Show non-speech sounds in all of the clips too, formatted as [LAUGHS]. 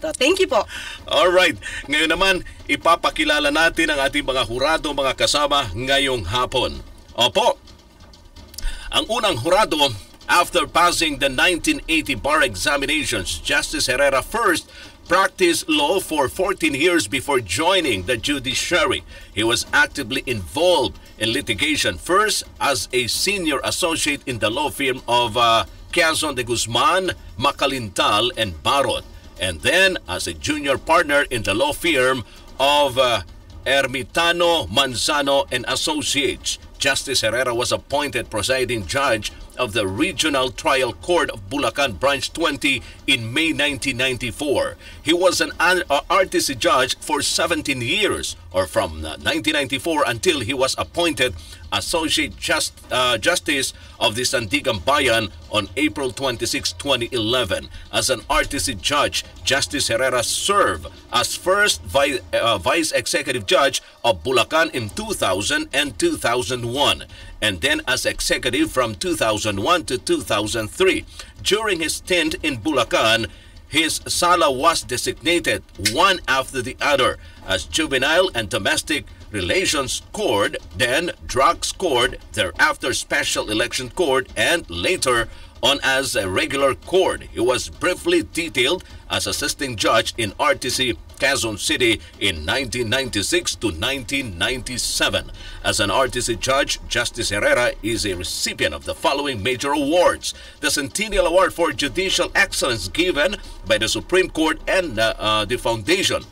komento. Thank you po. Alright, ngayon naman ipapakilala natin ang ating mga hurado, mga kasama ngayong hapon. Opo, ang unang hurado after passing the 1980 bar examinations, Justice Herrera first practiced law for 14 years before joining the judiciary. He was actively involved in litigation, first as a senior associate in the law firm of uh, Quezon de Guzman, Macalintal, and Barot, and then as a junior partner in the law firm of uh, Ermitano, Manzano, and Associates. Justice Herrera was appointed presiding judge of the Regional Trial Court of Bulacan Branch 20 in May 1994. He was an uh, RTC judge for 17 years, or from 1994 until he was appointed Associate Just, uh, Justice of the Sandigan Bayan on April 26, 2011. As an RTC judge, Justice Herrera served as first vice, uh, vice executive judge of Bulacan in 2000 and 2001, and then as executive from 2001 to 2003. During his stint in Bulacan, his sala was designated one after the other as juvenile and domestic relations court, then drugs court, thereafter special election court, and later on as a regular court. He was briefly detailed as assisting judge in RTC Quezon City in 1996 to 1997. As an RTC judge, Justice Herrera is a recipient of the following major awards. The Centennial Award for Judicial Excellence given by the Supreme Court and uh, uh, the Foundation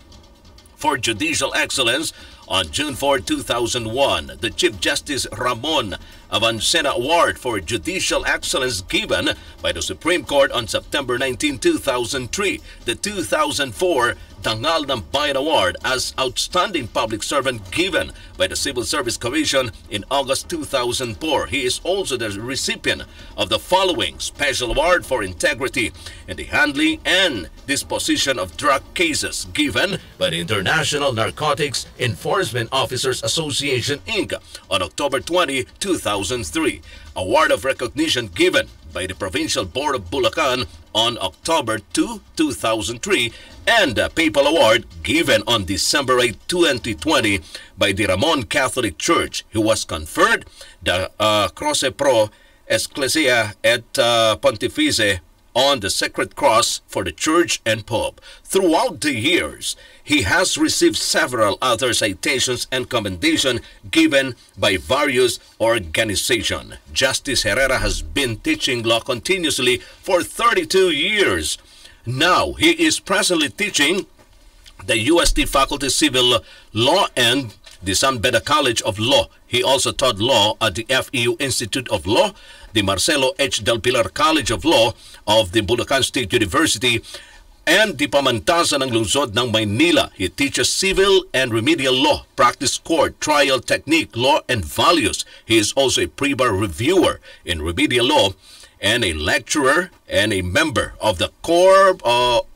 for Judicial Excellence on June 4, 2001, the Chief Justice Ramon Avancena Award for Judicial Excellence given by the Supreme Court on September 19, 2003, the 2004 Dangal ng Bayan Award as Outstanding Public Servant given by the Civil Service Commission in August 2004. He is also the recipient of the following Special Award for Integrity in the Handling and Disposition of Drug Cases given by the International Narcotics Enforcement Officers Association Inc. on October 20, 2003. Award of recognition given by the Provincial Board of Bulacan on October 2, 2003 and a papal award given on December 8, 2020 by the Ramon Catholic Church who was conferred the uh, Croce Pro Ecclesia et uh, Pontifice on the Sacred Cross for the Church and Pope. Throughout the years, he has received several other citations and commendation given by various organizations. Justice Herrera has been teaching law continuously for 32 years now, he is presently teaching the UST Faculty Civil Law and the San Beda College of Law. He also taught law at the FEU Institute of Law, the Marcelo H. Del Pilar College of Law of the Bulacan State University, and the Pamantasan ng Lungsod ng Maynila. He teaches civil and remedial law, practice court, trial technique, law, and values. He is also a pre-bar reviewer in remedial law and a lecturer and a member of the Corps uh,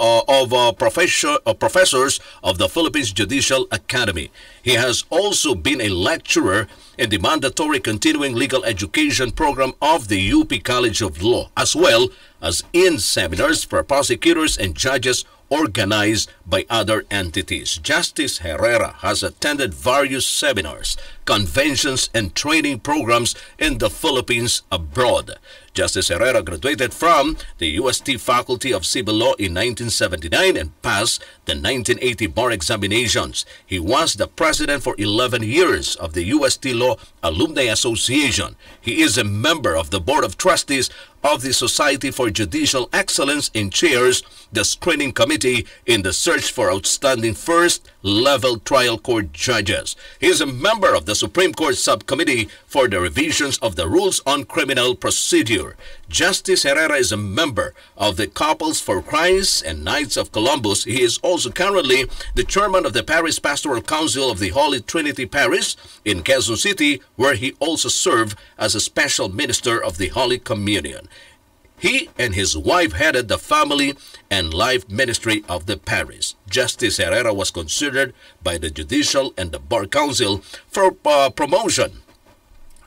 uh, of uh, professor, uh, professors of the Philippines Judicial Academy. He has also been a lecturer in the mandatory continuing legal education program of the UP College of Law, as well as in seminars for prosecutors and judges organized by other entities. Justice Herrera has attended various seminars, conventions, and training programs in the Philippines abroad. Justice Herrera graduated from the UST Faculty of Civil Law in 1979 and passed the 1980 bar examinations. He was the president for 11 years of the UST Law Alumni Association. He is a member of the Board of Trustees of the Society for Judicial Excellence and chairs the screening committee in the search for outstanding first level trial court judges. He is a member of the Supreme Court Subcommittee for the revisions of the rules on criminal procedure. Justice Herrera is a member of the Couples for Christ and Knights of Columbus. He is also currently the chairman of the Paris Pastoral Council of the Holy Trinity Parish in Quezon City, where he also served as a special minister of the Holy Communion. He and his wife headed the family and life ministry of the parish. Justice Herrera was considered by the Judicial and the Bar Council for uh, promotion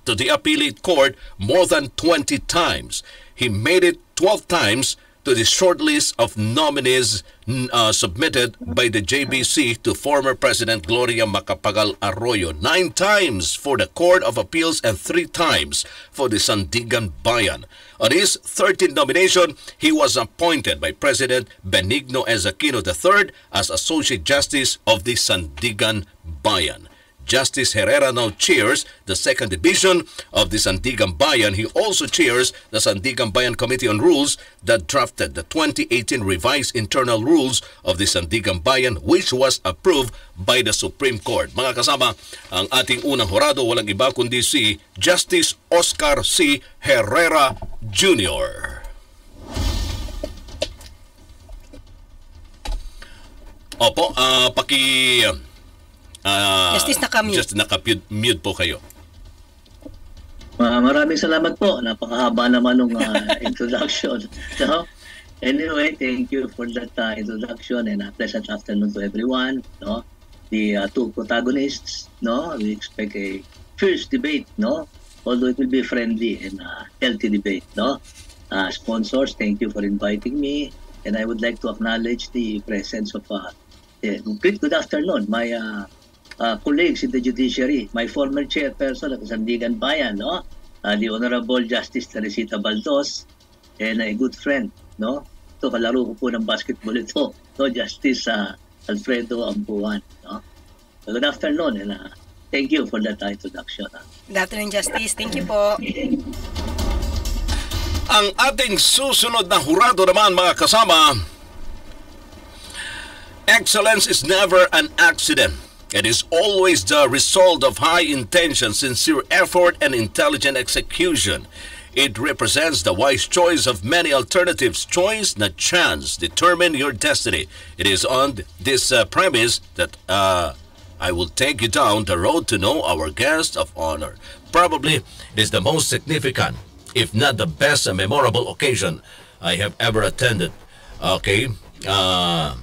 to the appellate court more than 20 times. He made it 12 times to the short list of nominees uh, submitted by the JBC to former President Gloria Macapagal Arroyo. Nine times for the Court of Appeals and three times for the Sandigan Bayan. On his 13th nomination, he was appointed by President Benigno Ezequino III as Associate Justice of the Sandigan Bayan. Justice Herrera now chairs the second division of the Sandigan Bayan. He also chairs the Sandigan Bayan Committee on Rules that drafted the 2018 revised internal rules of the Sandigan Bayan which was approved by the Supreme Court. Mga kasama, ang ating unang horado walang iba kundi si Justice Oscar C. Herrera Jr. Opo, uh, paki Uh, Justice nakamute. Just nakamute po kayo. Uh, maraming salamat po. Napakahaba naman ng uh, [LAUGHS] introduction. So, anyway, thank you for that uh, introduction and a pleasant afternoon to everyone. No? The uh, two protagonists, no? we expect a fierce debate, no? although it will be friendly and uh, healthy debate. No? Uh, sponsors, thank you for inviting me. And I would like to acknowledge the presence of uh, good, good afternoon, my uh, uh, colleagues in the judiciary, my former chairperson of Sandigan Bayan, no? Uh, the Honorable Justice Teresita Baldos, and a good friend, no? Ito, kalaro ko po ng basketball ito, [LAUGHS] no? Justice uh, Alfredo Ampuan, no? Good afternoon, and uh, thank you for that introduction. Uh. Good afternoon, Justice. Thank you po. Ang ating susunod na hurado naman mga kasama, Excellence is never an accident. It is always the result of high intention, sincere effort, and intelligent execution. It represents the wise choice of many alternatives. Choice, not chance. Determine your destiny. It is on this uh, premise that uh, I will take you down the road to know our guest of honor. Probably it is the most significant, if not the best and memorable occasion I have ever attended. Okay. Uh,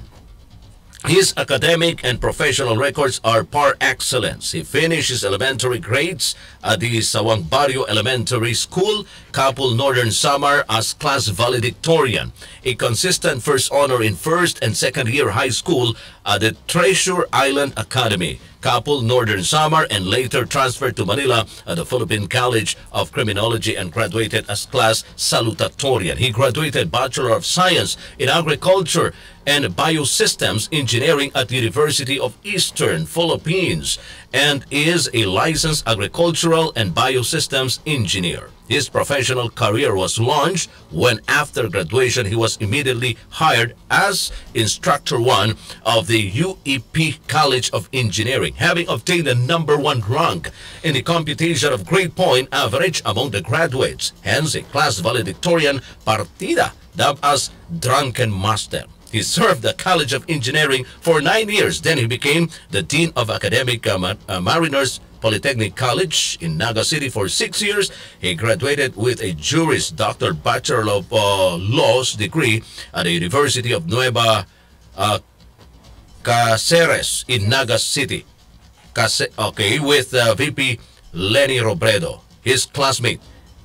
his academic and professional records are par excellence. He finished his elementary grades at the Sawang Barrio Elementary School, Kapul Northern Samar as class valedictorian. A consistent first honor in first and second year high school at the Treasure Island Academy. Kapul Northern Samar and later transferred to Manila at the Philippine College of Criminology and graduated as class salutatorian. He graduated Bachelor of Science in Agriculture and Biosystems Engineering at the University of Eastern Philippines and is a licensed agricultural and biosystems engineer. His professional career was launched when after graduation he was immediately hired as instructor 1 of the UEP College of Engineering, having obtained the number 1 rank in the computation of grade point average among the graduates, hence a class valedictorian partida dubbed as Drunken Master. He served the College of Engineering for nine years. Then he became the Dean of Academic uh, uh, Mariners Polytechnic College in Naga City for six years. He graduated with a Juris Doctor Bachelor of uh, Laws degree at the University of Nueva uh, Caceres in Naga City. Case okay, with uh, VP Lenny Robredo, his classmate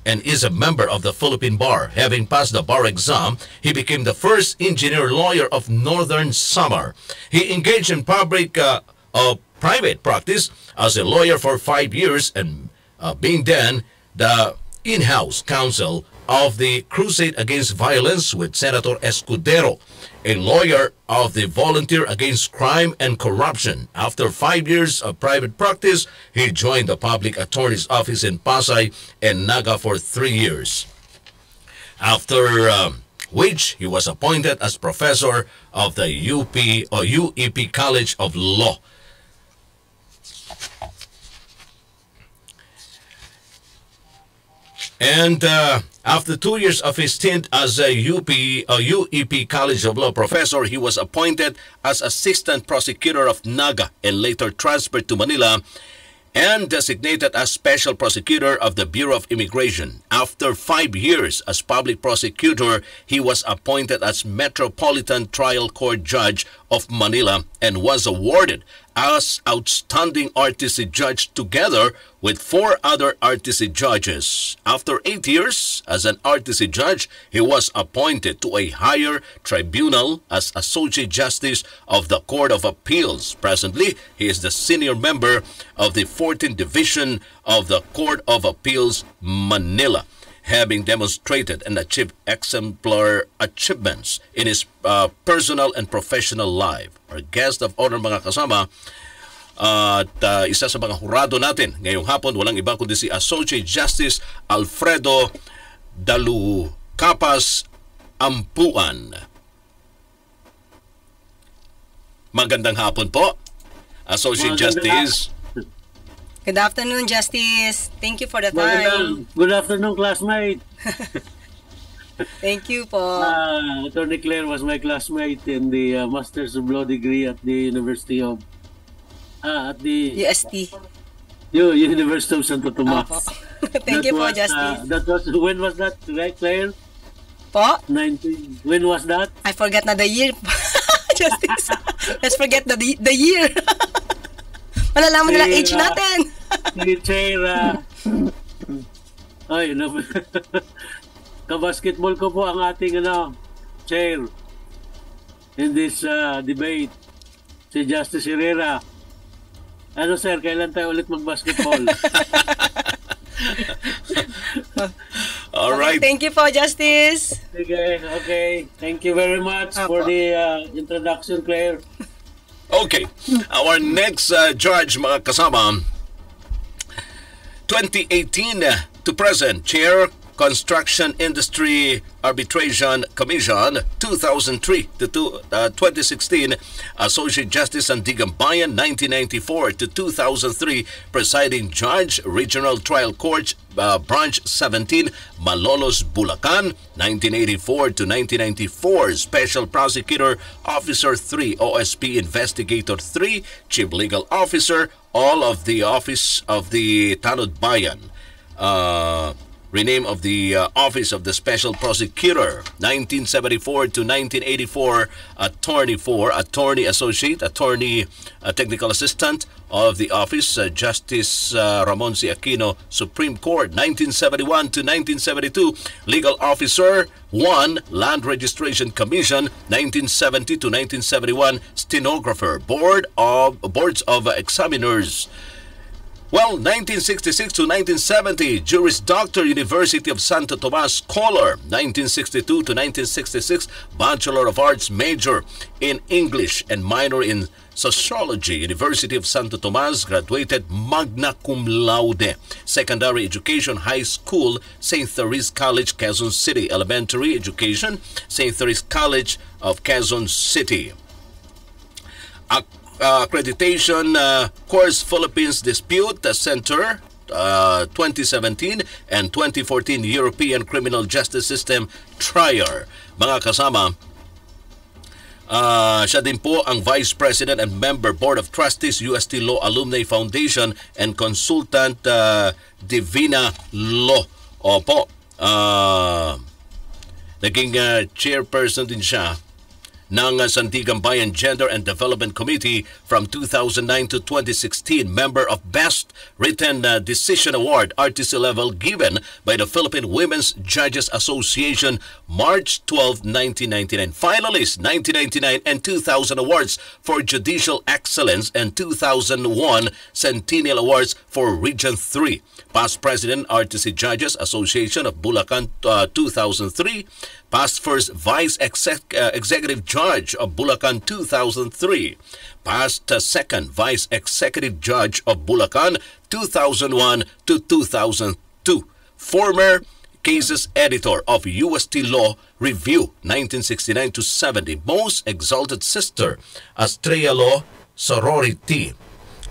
and is a member of the Philippine Bar. Having passed the bar exam, he became the first engineer lawyer of Northern Samar. He engaged in public uh, uh, private practice as a lawyer for five years and uh, being then the in-house counsel of the Crusade Against Violence with Senator Escudero, a lawyer of the Volunteer Against Crime and Corruption. After five years of private practice, he joined the Public Attorney's Office in Pasay and Naga for three years. After um, which he was appointed as professor of the UP or UEP College of Law. And uh, after two years of his stint as a UP, a UEP College of Law professor, he was appointed as assistant prosecutor of Naga and later transferred to Manila and designated as special prosecutor of the Bureau of Immigration. After five years as public prosecutor, he was appointed as Metropolitan Trial Court Judge of Manila and was awarded as Outstanding RTC Judge together with four other RTC judges. After eight years as an RTC judge, he was appointed to a higher tribunal as Associate Justice of the Court of Appeals. Presently, he is the senior member of the 14th Division of the Court of Appeals, Manila having demonstrated and achieved exemplar achievements in his uh, personal and professional life. Our guest of honor mga kasama, at uh, isa sa mga hurado natin ngayong hapon, walang iba kundi si Associate Justice Alfredo Dalu Capas Ampuan. Magandang hapon po, Associate Magandang Justice. Good afternoon, Justice. Thank you for the time. Magandang, good afternoon, classmate. [LAUGHS] Thank you po. Uh, Attorney Claire was my classmate in the uh, Masters of Law degree at the University of ah, at the UST. U- University of Santo Tomas. Opo. [LAUGHS] Thank you po, was, uh, Justice. that was when was that, right, Claire? Po, 19. When was that? I forgot na the year. [LAUGHS] Justice. Let's forget the the year. Malalaman nila age natin. [LAUGHS] Uh, ay, no. [LAUGHS] Kabasketball ko po ang ating ano, Chair in this uh, debate. Si Justice Herrera. Ano sir, kailan tayo ulit mag-basketball? [LAUGHS] All right. Thank you po, Justice. Sige, okay. Thank you very much for the uh, introduction, Claire. Okay. Our next uh, judge, mga kasama, 2018 to present, Chair, Construction Industry Arbitration Commission, 2003 to two- uh, 2016, Associate Justice Andigam Bayan, 1994 to 2003, Presiding Judge, Regional Trial Court, uh, Branch 17, Malolos, Bulacan, 1984 to 1994, Special Prosecutor, Officer 3, OSP Investigator 3, Chief Legal Officer, all of the Office of the Tanod Bayan. Uh, rename of the uh, Office of the Special Prosecutor, 1974 to 1984, Attorney for, Attorney Associate, Attorney uh, Technical Assistant of the Office, uh, Justice uh, Ramon C. Aquino, Supreme Court, 1971 to 1972, Legal Officer 1, Land Registration Commission, 1970 to 1971, Stenographer, Board of Boards of Examiners, well, 1966 to 1970, Juris Doctor, University of Santo Tomas Scholar. 1962 to 1966, Bachelor of Arts major in English and minor in Sociology, University of Santo Tomas, graduated magna cum laude. Secondary education, high school, St. Therese College, Quezon City. Elementary education, St. Therese College of Quezon City. Ac- uh, accreditation uh, course Philippines Dispute Center uh, 2017 and 2014 European Criminal Justice System Trier. Mga kasama, uh, siya din po ang Vice President and Member Board of Trustees UST Law Alumni Foundation and Consultant uh, Divina Law. Opo. Uh, naging uh, chairperson din siya ng Sandigan Bayan Gender and Development Committee from 2009 to 2016, member of Best Written uh, Decision Award RTC level given by the Philippine Women's Judges Association March 12, 1999. Finalists 1999 and 2000 awards for Judicial Excellence and 2001 Centennial Awards for Region 3. Past President RTC Judges Association of Bulacan uh, 2003, past first Vice Exec- uh, Executive Judge of Bulacan 2003, past second Vice Executive Judge of Bulacan 2001 to 2002, former Cases Editor of UST Law Review 1969 to 70, Most Exalted Sister, Astrea Law Sorority.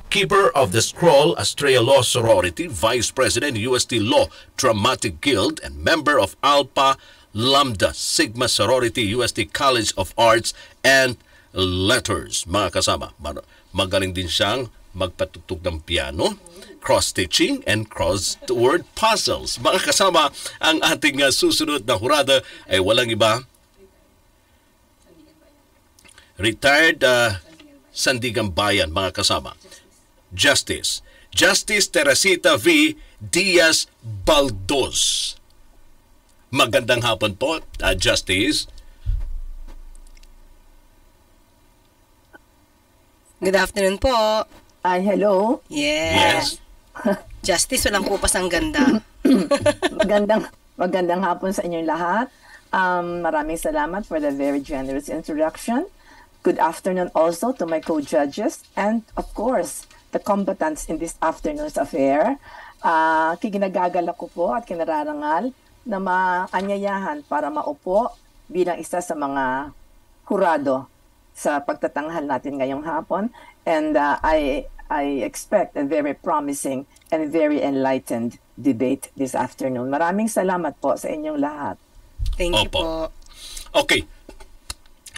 Keeper of the Scroll, Astrea Law Sorority, Vice President, UST Law Dramatic Guild, and member of Alpha Lambda Sigma Sorority, UST College of Arts and Letters. Mga kasama, magaling din siyang magpatugtog ng piano, cross-stitching, and crossword puzzles. Mga kasama, ang ating uh, susunod na hurada ay walang iba retired uh, Sandigan Bayan, mga kasama. Justice. Justice Teresita V. Diaz Baldos. Magandang hapon po, uh, Justice. Good afternoon po. Ay, hello. Yes. [LAUGHS] Justice, walang kupas ang ganda. [LAUGHS] Magandang magandang hapon sa inyong lahat. Um, maraming salamat for the very generous introduction. Good afternoon also to my co-judges and of course, the combatants in this afternoon's affair. Uh, kikinagagala ko po at kinararangal na maanyayahan para maupo bilang isa sa mga kurado sa pagtatanghal natin ngayong hapon. And uh, I, I expect a very promising and very enlightened debate this afternoon. Maraming salamat po sa inyong lahat. Thank you Opo. po. Okay.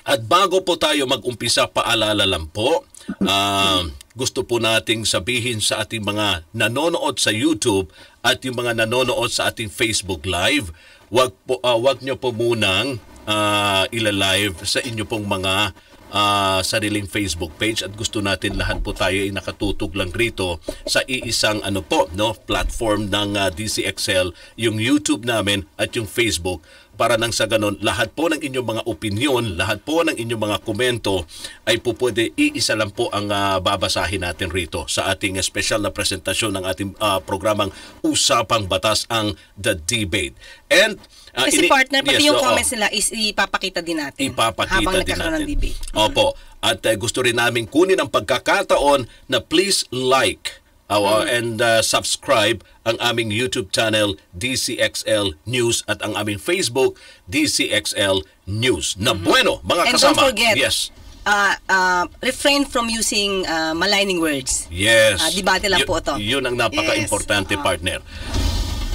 At bago po tayo mag-umpisa, paalala lang po, ah, gusto po nating sabihin sa ating mga nanonood sa YouTube at yung mga nanonood sa ating Facebook Live, wag po ah, wag niyo po munang ah, ila-live sa inyo pong mga ah, sariling Facebook page at gusto natin lahat po tayo ay nakatutog lang rito sa iisang ano po no platform ng ah, DCXL yung YouTube namin at yung Facebook para nang sa ganon lahat po ng inyong mga opinion, lahat po ng inyong mga komento ay po pwede iisa lang po ang ah, babasahin natin rito sa ating special na presentasyon ng ating ah, programang Usapang Batas ang The Debate. And ah, Kasi ini- partner, pati Yes, yung comments nila is ipapakita din natin. Ipapakita habang din nagkakaroon natin. ng debate. Opo. At uh, gusto rin namin kunin ang pagkakataon na please like our, and uh, subscribe ang aming YouTube channel DCXL News at ang aming Facebook DCXL News. Na bueno, mga And kasama. don't forget, Yes. uh, uh, refrain from using uh, maligning words. Yes. Ah, debate lang Yu- po ito. Yun ang napaka-importante, Yes. Ah. partner.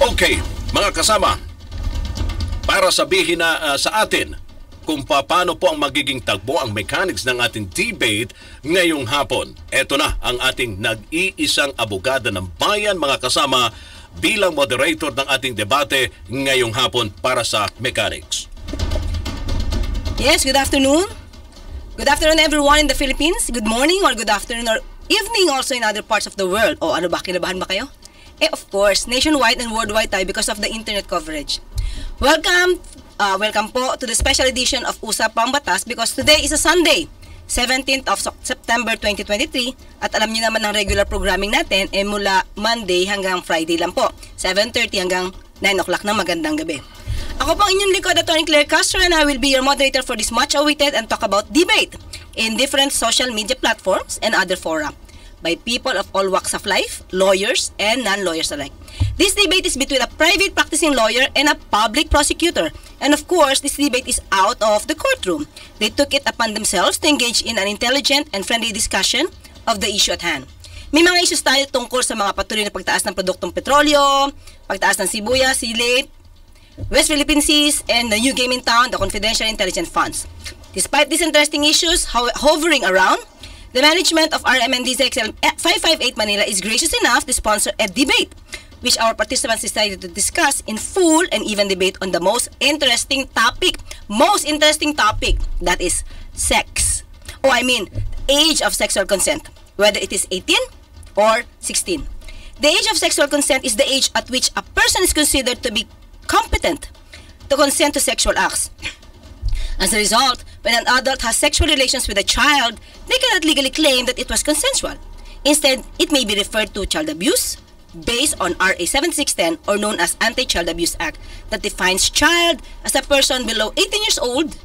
Okay, mga kasama, para sabihin na ah, sa atin kung paano po ang magiging tagbo ang mechanics ng ating debate ngayong hapon. Ito na ang ating nag-iisang abogada ng bayan, mga kasama, bilang moderator ng ating debate ngayong hapon para sa mechanics. Yes, good afternoon. Good afternoon everyone in the Philippines. Good morning or good afternoon or evening also in other parts of the world. O ano ba, kinabahan ba kayo? Eh of course, nationwide and worldwide tayo because of the internet coverage. Welcome, uh, welcome po to the special edition of Usapang Batas because today is a Sunday, 17th of Sep- September 2023 at alam niyo naman ang regular programming natin eh mula Monday hanggang Friday lang po, 7.30 hanggang 9 o'clock ng magandang gabi. Ako po ang inyong likod, Atty. Claire Castro, and I will be your moderator for this much awaited and talk about debate in different social media platforms and other fora by people of all walks of life, lawyers, and non-lawyers alike. This debate is between a private practicing lawyer and a public prosecutor. And of course, this debate is out of the courtroom. They took it upon themselves to engage in an intelligent and friendly discussion of the issue at hand. May mga issues tayo tungkol sa mga patuloy na pagtaas ng produktong petrolyo, pagtaas ng sibuyas, sili, West Philippine Seas, and the new game in town, the Confidential Intelligence Funds. Despite these interesting issues ho- hovering around, the management of RMNDZXL 558 Manila is gracious enough to sponsor a debate, which our participants decided to discuss in full and even debate on the most interesting topic. Most interesting topic, that is sex. Oh, I mean, age of sexual consent, whether it is 18 or 16. The age of sexual consent is the age at which a person is considered to be competent to consent to sexual acts. As a result, when an adult has sexual relations with a child, they cannot legally claim that it was consensual. Instead, it may be referred to child abuse based on RA 7610 or known as Anti-Child Abuse Act that defines child as a person below 18 years old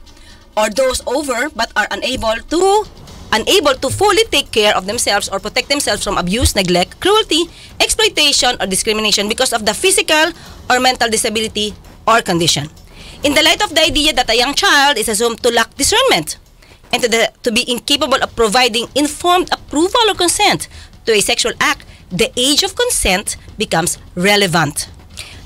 or those over but are unable to unable to fully take care of themselves or protect themselves from abuse, neglect, cruelty, exploitation, or discrimination because of the physical or mental disability or condition. In the light of the idea that a young child is assumed to lack discernment and to, the, to be incapable of providing informed approval or consent to a sexual act, the age of consent becomes relevant.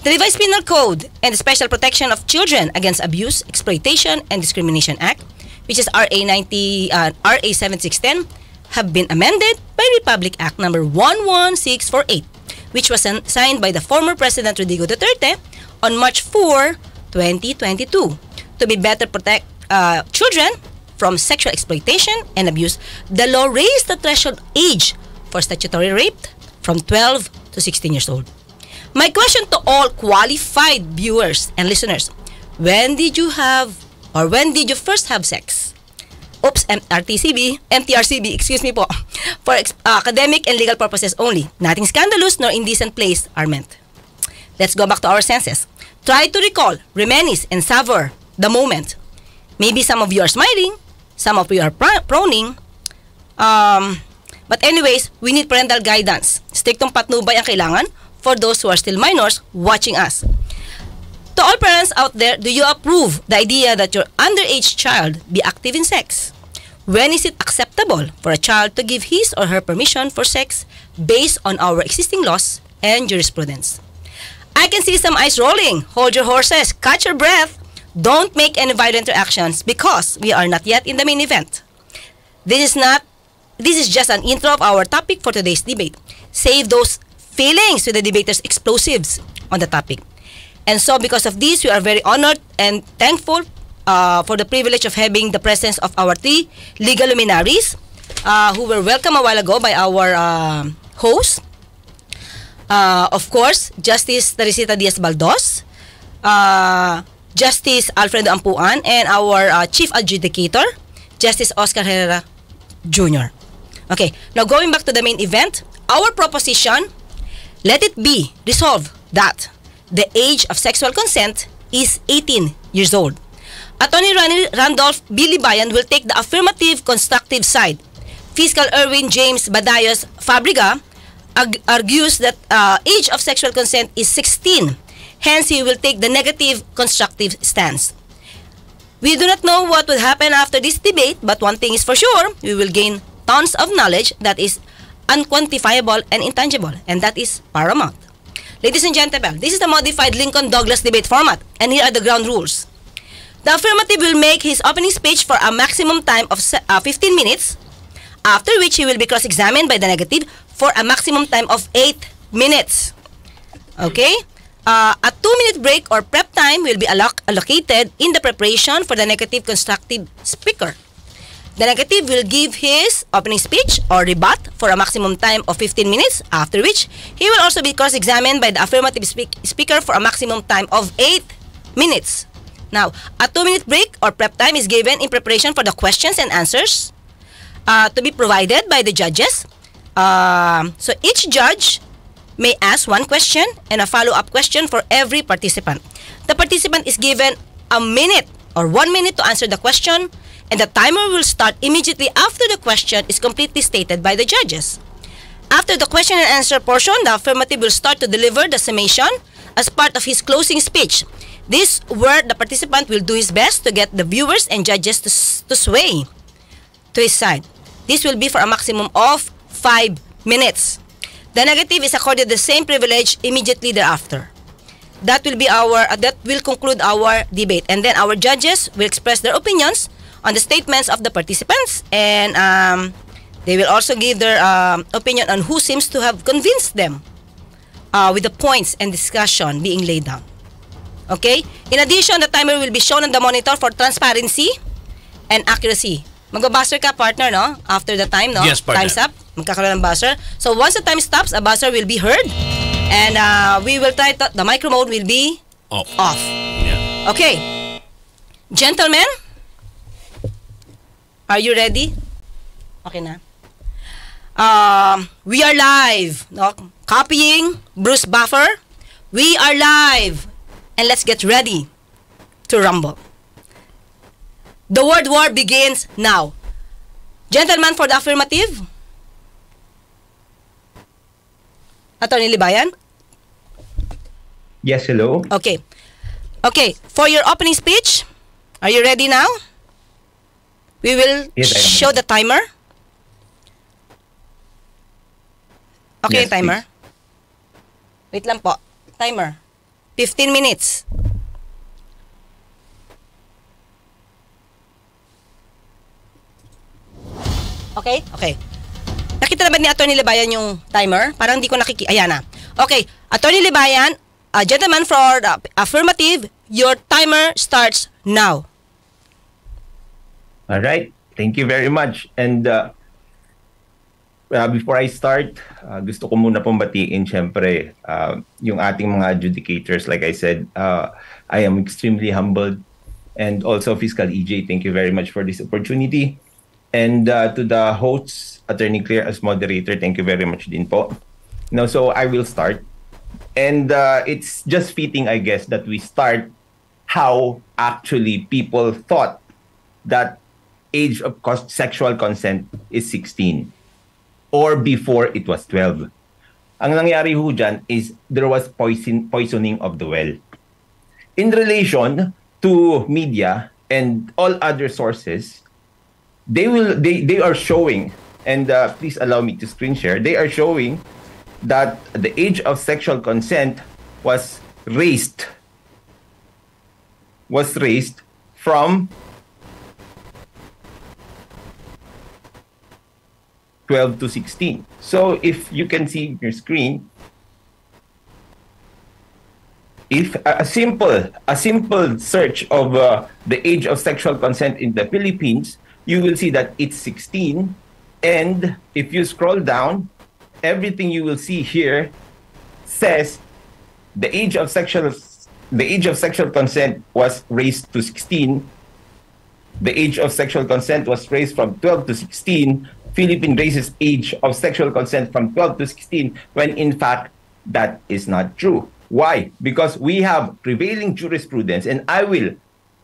The Revised Penal Code and the Special Protection of Children Against Abuse, Exploitation, and Discrimination Act, which is RA 90 uh, RA 7610, have been amended by Republic Act number 11648, which was signed by the former President Rodrigo Duterte on March 4, 2022, to be better protect uh, children from sexual exploitation and abuse, the law raised the threshold age for statutory rape from 12 to 16 years old. My question to all qualified viewers and listeners, when did you have or when did you first have sex? Oops, MRTCB, MTRCB, excuse me po, [LAUGHS] for uh, academic and legal purposes only. Nothing scandalous nor indecent plays are meant. Let's go back to our senses. Try to recall, reminisce, and savor the moment. Maybe some of you are smiling, some of you are pr- proning. Um, but anyways, we need parental guidance. Striktong patnubay ang kailangan for those who are still minors watching us. To all parents out there, do you approve the idea that your underage child be active in sex? When is it acceptable for a child to give his or her permission for sex based on our existing laws and jurisprudence? I can see some eyes rolling. Hold your horses, catch your breath. Don't make any violent reactions because we are not yet in the main event. This is not this is just an intro of our topic for today's debate. Save those feelings with the debaters' explosives on the topic. And so because of this, we are very honored and thankful uh, for the privilege of having the presence of our three legal luminaries uh, who were welcomed a while ago by our uh, host. Uh, of course, Justice Teresita Diaz Baldos, uh, Justice Alfredo Ampuan, and our uh, Chief Adjudicator, Justice Oscar Herrera Jr. Okay, now going back to the main event, our proposition, let it be resolved that the age of sexual consent is 18 years old. Attorney Randolph Billy Bayan will take the affirmative constructive side. Fiscal Erwin James Badayos Fabriga argues that uh, age of sexual consent is 16. Hence, he will take the negative constructive stance. We do not know what will happen after this debate, but one thing is for sure, we will gain tons of knowledge that is unquantifiable and intangible, and that is paramount. Ladies and gentlemen, this is the modified Lincoln Douglas debate format, and here are the ground rules. The affirmative will make his opening speech for a maximum time of uh, 15 minutes, after which he will be cross-examined by the negative for a maximum time of 8 minutes. Okay? Uh, a 2-minute break or prep time will be alloc- allocated in the preparation for the negative constructive speaker. The negative will give his opening speech or rebut for a maximum time of 15 minutes, after which he will also be cross-examined by the affirmative speak- speaker for a maximum time of 8 minutes. Now, a 2-minute break or prep time is given in preparation for the questions and answers uh, to be provided by the judges. Um, so each judge may ask one question and a follow-up question for every participant. The participant is given a minute or one minute to answer the question, and the timer will start immediately after the question is completely stated by the judges. After the question and answer portion, the affirmative will start to deliver the summation as part of his closing speech. This where the participant will do his best to get the viewers and judges to, to sway to his side. This will be for a maximum of 5 minutes. The negative is accorded the same privilege immediately thereafter. That will be our uh, that will conclude our debate and then our judges will express their opinions on the statements of the participants and um, they will also give their um, opinion on who seems to have convinced them uh, with the points and discussion being laid down. Okay? In addition, the timer will be shown on the monitor for transparency and accuracy. Magbabaster ka, partner, no? After the time, no? Yes, partner. Time's up. Magkakaroon ng buzzer. So, once the time stops, a buzzer will be heard. And uh, we will try to, the micro mode will be Off. off. Yeah. Okay. Gentlemen, are you ready? Okay na. Um, we are live. No? Copying Bruce Buffer. We are live. And let's get ready to rumble. The word war begins now. Gentlemen, for the affirmative. Attorney Libayan? Yes, hello. Okay. Okay, for your opening speech, are you ready now? We will Yes, show the timer. Okay, Yes, timer. Wait lang po. Timer. 15 minutes. Okay? Okay. Nakita na ba ni Atty. Libayan yung timer? Parang hindi ko nakiki... Ayan na. Okay. Atty. Libayan, uh, gentlemen for the affirmative, your timer starts now. All right. Thank you very much. And uh, uh, before I start, uh, gusto ko muna pong batiin syempre uh, yung ating mga adjudicators. Like I said, uh, I am extremely humbled. And also Fiscal EJ, thank you very much for this opportunity. And uh, to the hosts, Attorney Claire as moderator, thank you very much din po. Now, so I will start. And uh, it's just fitting, I guess, that we start how actually people thought that age of sexual consent is 16 or before it was 12. Ang nangyari ho dyan is there was poison, poisoning of the well. In relation to media and all other sources, they will they, they are showing, and uh, please allow me to screen share, they are showing that the age of sexual consent was raised was raised from 12 to 16. So if you can see your screen, if a simple a simple search of uh, the age of sexual consent in the Philippines, you will see that it's 16. And if you scroll down, everything you will see here says the age of sexual the age of sexual consent was raised to 16 the age of sexual consent was raised from 12 to 16 Philippine raises age of sexual consent from 12 to 16 when in fact that is not true. Why? Because we have prevailing jurisprudence and I will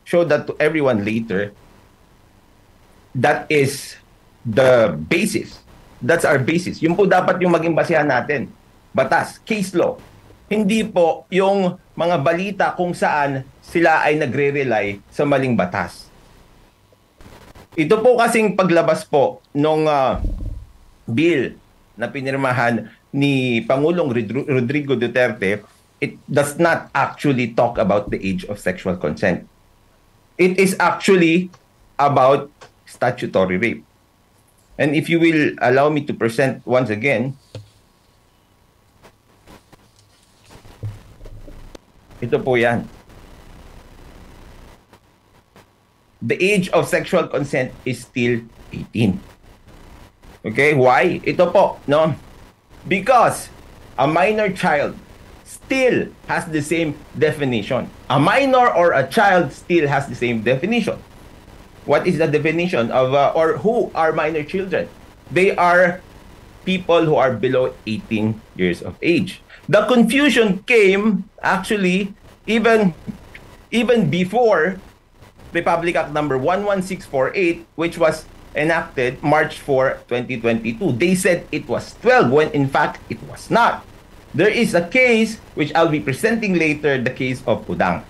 show that to everyone later that is the basis That's our basis. Yun po dapat yung maging basehan natin. Batas, case law. Hindi po yung mga balita kung saan sila ay nagre-rely sa maling batas. Ito po kasing paglabas po nung uh, bill na pinirmahan ni Pangulong Rodrigo Duterte, it does not actually talk about the age of sexual consent. It is actually about statutory rape. And if you will allow me to present once again, ito po yan. The age of sexual consent is still 18. Okay, why? Ito po, no? Because a minor child still has the same definition. A minor or a child still has the same definition. What is the definition of, uh, or who are minor children? They are people who are below 18 years of age. The confusion came actually even even before Republic Act number 11648 which was enacted March 4, 2022. They said it was 12 when in fact it was not. There is a case which I'll be presenting later, the case of Udang.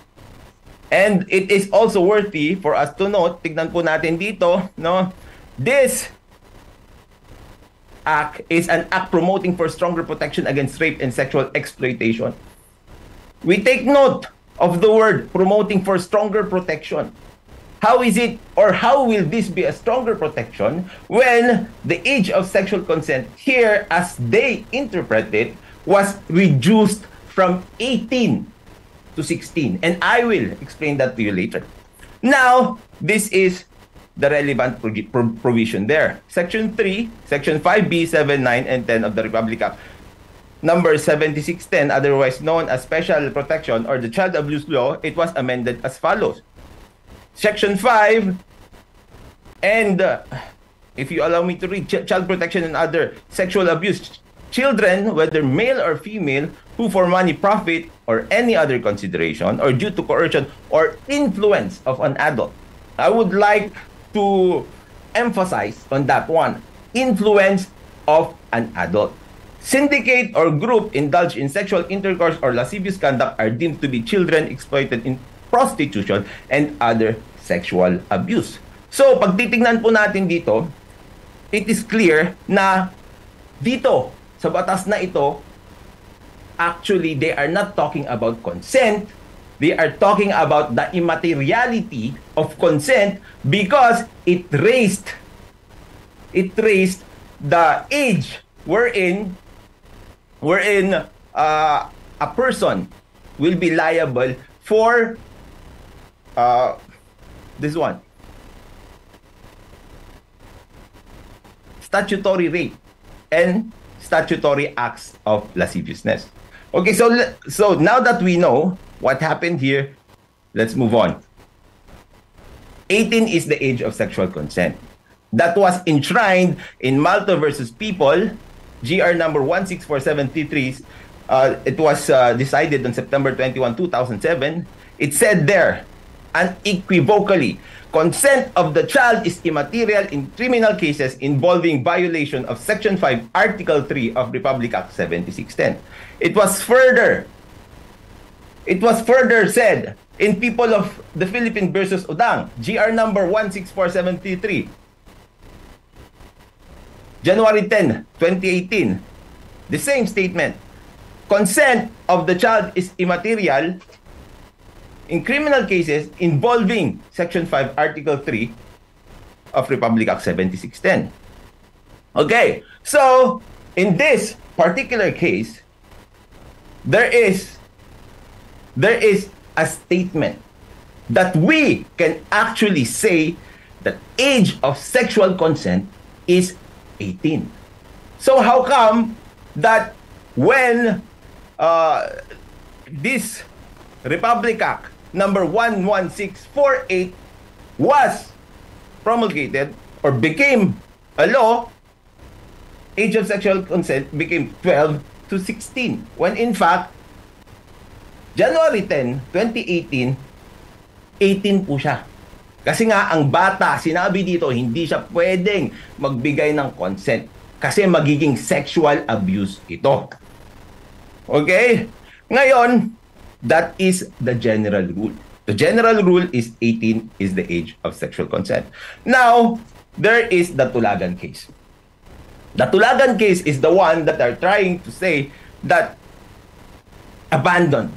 And it is also worthy for us to note, tignan po natin dito, no? This act is an act promoting for stronger protection against rape and sexual exploitation. We take note of the word promoting for stronger protection. How is it or how will this be a stronger protection when the age of sexual consent here as they interpret it was reduced from 18 to 16. And I will explain that to you later. Now, this is the relevant pro- pro- provision there. Section 3, Section 5B, 7, 9, and 10 of the Republic Act. Number 7610, otherwise known as Special Protection or the Child Abuse Law, it was amended as follows. Section 5, and uh, if you allow me to read, ch- child protection and other sexual abuse children, whether male or female, who for money profit or any other consideration or due to coercion or influence of an adult. I would like to emphasize on that one influence of an adult. Syndicate or group indulged in sexual intercourse or lascivious conduct are deemed to be children exploited in prostitution and other sexual abuse. So, pag titingnan po natin dito, it is clear na dito sa batas na ito, actually they are not talking about consent, they are talking about the immateriality of consent because it raised it raised the age wherein wherein uh, a person will be liable for uh, this one statutory rape and statutory acts of lasciviousness. Okay, so so now that we know what happened here, let's move on. 18 is the age of sexual consent. That was enshrined in Malta versus People, GR number 16473. Uh, it was uh, decided on September 21, 2007. It said there, unequivocally, consent of the child is immaterial in criminal cases involving violation of Section 5, Article 3 of Republic Act 7610. It was further it was further said in People of the Philippines versus Udang, GR number 16473, January 10, 2018. The same statement. Consent of the child is immaterial in criminal cases involving Section 5, Article 3 of Republic Act 7610. Okay, so in this particular case, there is there is a statement that we can actually say that age of sexual consent is 18. So how come that when uh, this Republic Act number 11648 was promulgated or became a law, age of sexual consent became 12 to 16. When in fact, January 10, 2018, 18 po siya. Kasi nga, ang bata, sinabi dito, hindi siya pwedeng magbigay ng consent. Kasi magiging sexual abuse ito. Okay? Ngayon, that is the general rule. The general rule is 18 is the age of sexual consent. Now, there is the Tulagan case. The Tulagan case is the one that are trying to say that abandoned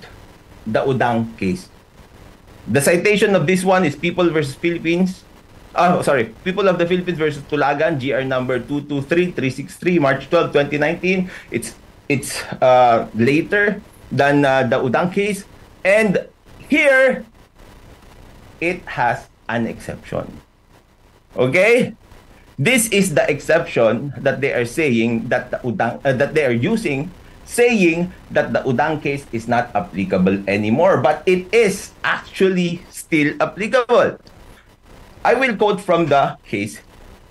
the Udang case. The citation of this one is People versus Philippines. Oh, sorry. People of the Philippines versus Tulagan, GR number 223363, March 12, 2019. It's it's uh, later than uh, the Udang case. And here, it has an exception. Okay? This is the exception that they are saying that the Udang uh, that they are using saying that the Udang case is not applicable anymore but it is actually still applicable. I will quote from the case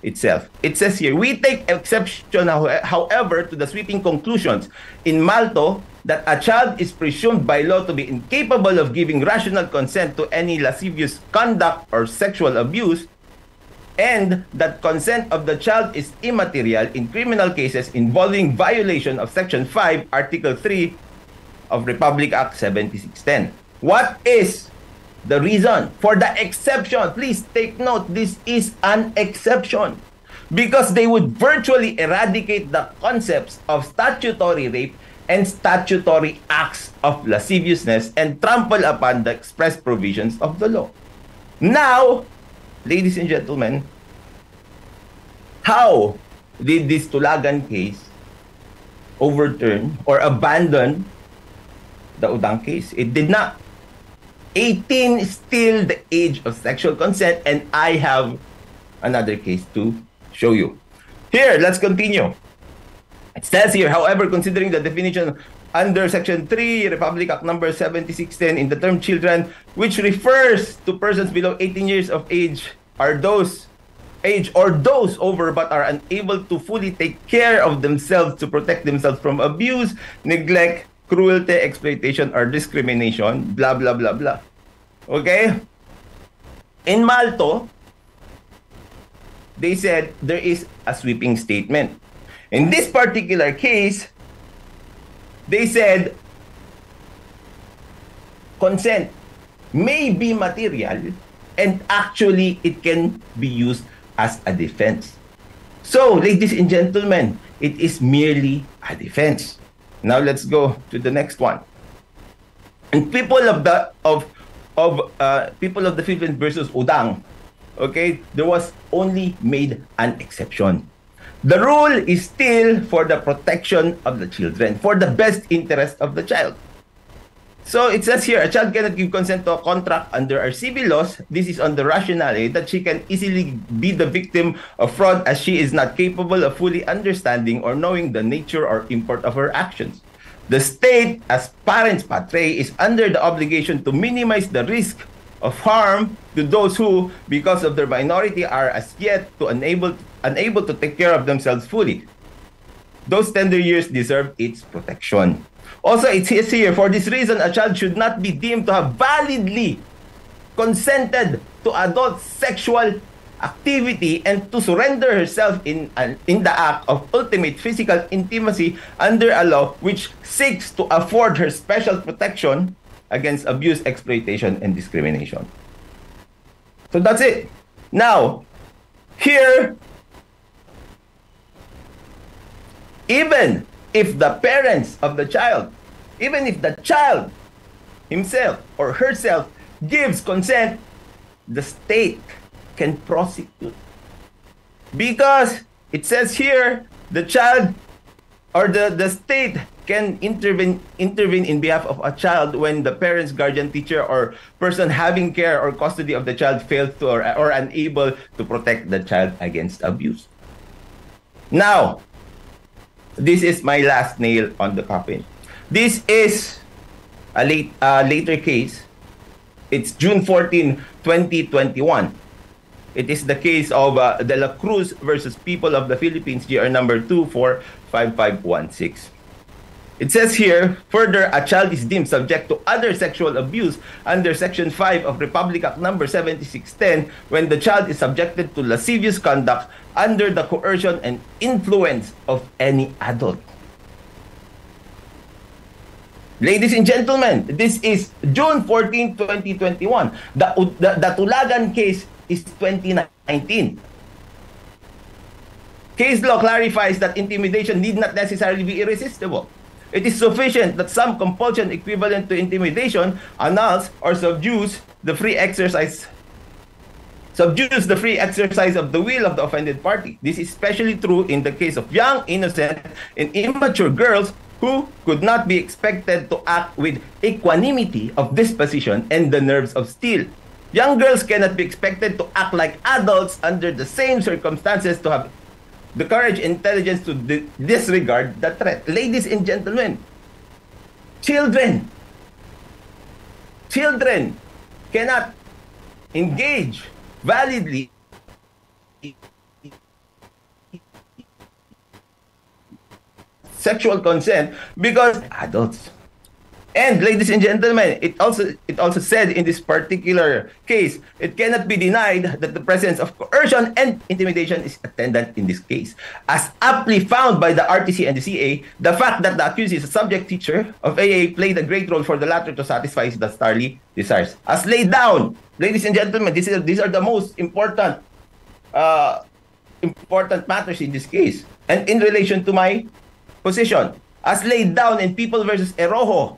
itself. It says here, we take exception, however, to the sweeping conclusions in Malto that a child is presumed by law to be incapable of giving rational consent to any lascivious conduct or sexual abuse, and that consent of the child is immaterial in criminal cases involving violation of Section 5, Article 3 of Republic Act 7610. What is the reason for the exception? Please take note, this is an exception because they would virtually eradicate the concepts of statutory rape and statutory acts of lasciviousness and trample upon the express provisions of the law. Now, ladies and gentlemen, how did this Tulagan case overturn or abandon the Udang case? It did not. 18 is still the age of sexual consent, and I have another case to show you. Here, let's continue. It says here, however, considering the definition under Section 3, Republic Act number 7610 in the term children, which refers to persons below 18 years of age, are those age or those over but are unable to fully take care of themselves to protect themselves from abuse, neglect, cruelty, exploitation, or discrimination, blah, blah, blah, blah. Okay? In Malto, they said there is a sweeping statement. In this particular case, they said consent may be material and actually it can be used as a defense. So, ladies and gentlemen, it is merely a defense. Now let's go to the next one. And people of the of of uh, people of the Philippines versus Udang, okay, there was only made an exception. The rule is still for the protection of the children, for the best interest of the child. So it says here, a child cannot give consent to a contract under our civil laws. This is on the rationale eh, that she can easily be the victim of fraud as she is not capable of fully understanding or knowing the nature or import of her actions. The state, as parents patre, is under the obligation to minimize the risk of harm to those who, because of their minority, are as yet to unable unable to take care of themselves fully. Those tender years deserve its protection. Also, it says here, for this reason, a child should not be deemed to have validly consented to adult sexual activity and to surrender herself in, uh, in the act of ultimate physical intimacy under a law which seeks to afford her special protection against abuse, exploitation, and discrimination. So that's it. Now, here, even if the parents of the child, even if the child himself or herself gives consent, the state can prosecute. Because it says here, the child or the, the state can intervene intervene in behalf of a child when the parents, guardian, teacher, or person having care or custody of the child fails to or, or unable to protect the child against abuse. Now, this is my last nail on the coffin. This is a late uh, later case. It's June 14, 2021. It is the case of uh, De La Cruz versus People of the Philippines, GR number 245516. It says here, further, a child is deemed subject to other sexual abuse under Section 5 of Republic Act number 7610 when the child is subjected to lascivious conduct under the coercion and influence of any adult. Ladies and gentlemen, this is June 14, 2021. The, the, the Tulagan case is 2019. Case law clarifies that intimidation need not necessarily be irresistible. It is sufficient that some compulsion equivalent to intimidation annuls or subdues the free exercise subdues the free exercise of the will of the offended party. This is especially true in the case of young, innocent, and immature girls who could not be expected to act with equanimity of disposition and the nerves of steel. Young girls cannot be expected to act like adults under the same circumstances to have the courage, intelligence to di- disregard the threat. Ladies and gentlemen, children, children cannot engage validly sexual consent because adults and ladies and gentlemen, it also it also said in this particular case, it cannot be denied that the presence of coercion and intimidation is attendant in this case. As aptly found by the RTC and the CA, the fact that the accused is a subject teacher of AA played a great role for the latter to satisfy the Starly desires. As laid down, ladies and gentlemen, this is, these are the most important uh, important matters in this case. And in relation to my position, as laid down in People versus Erojo,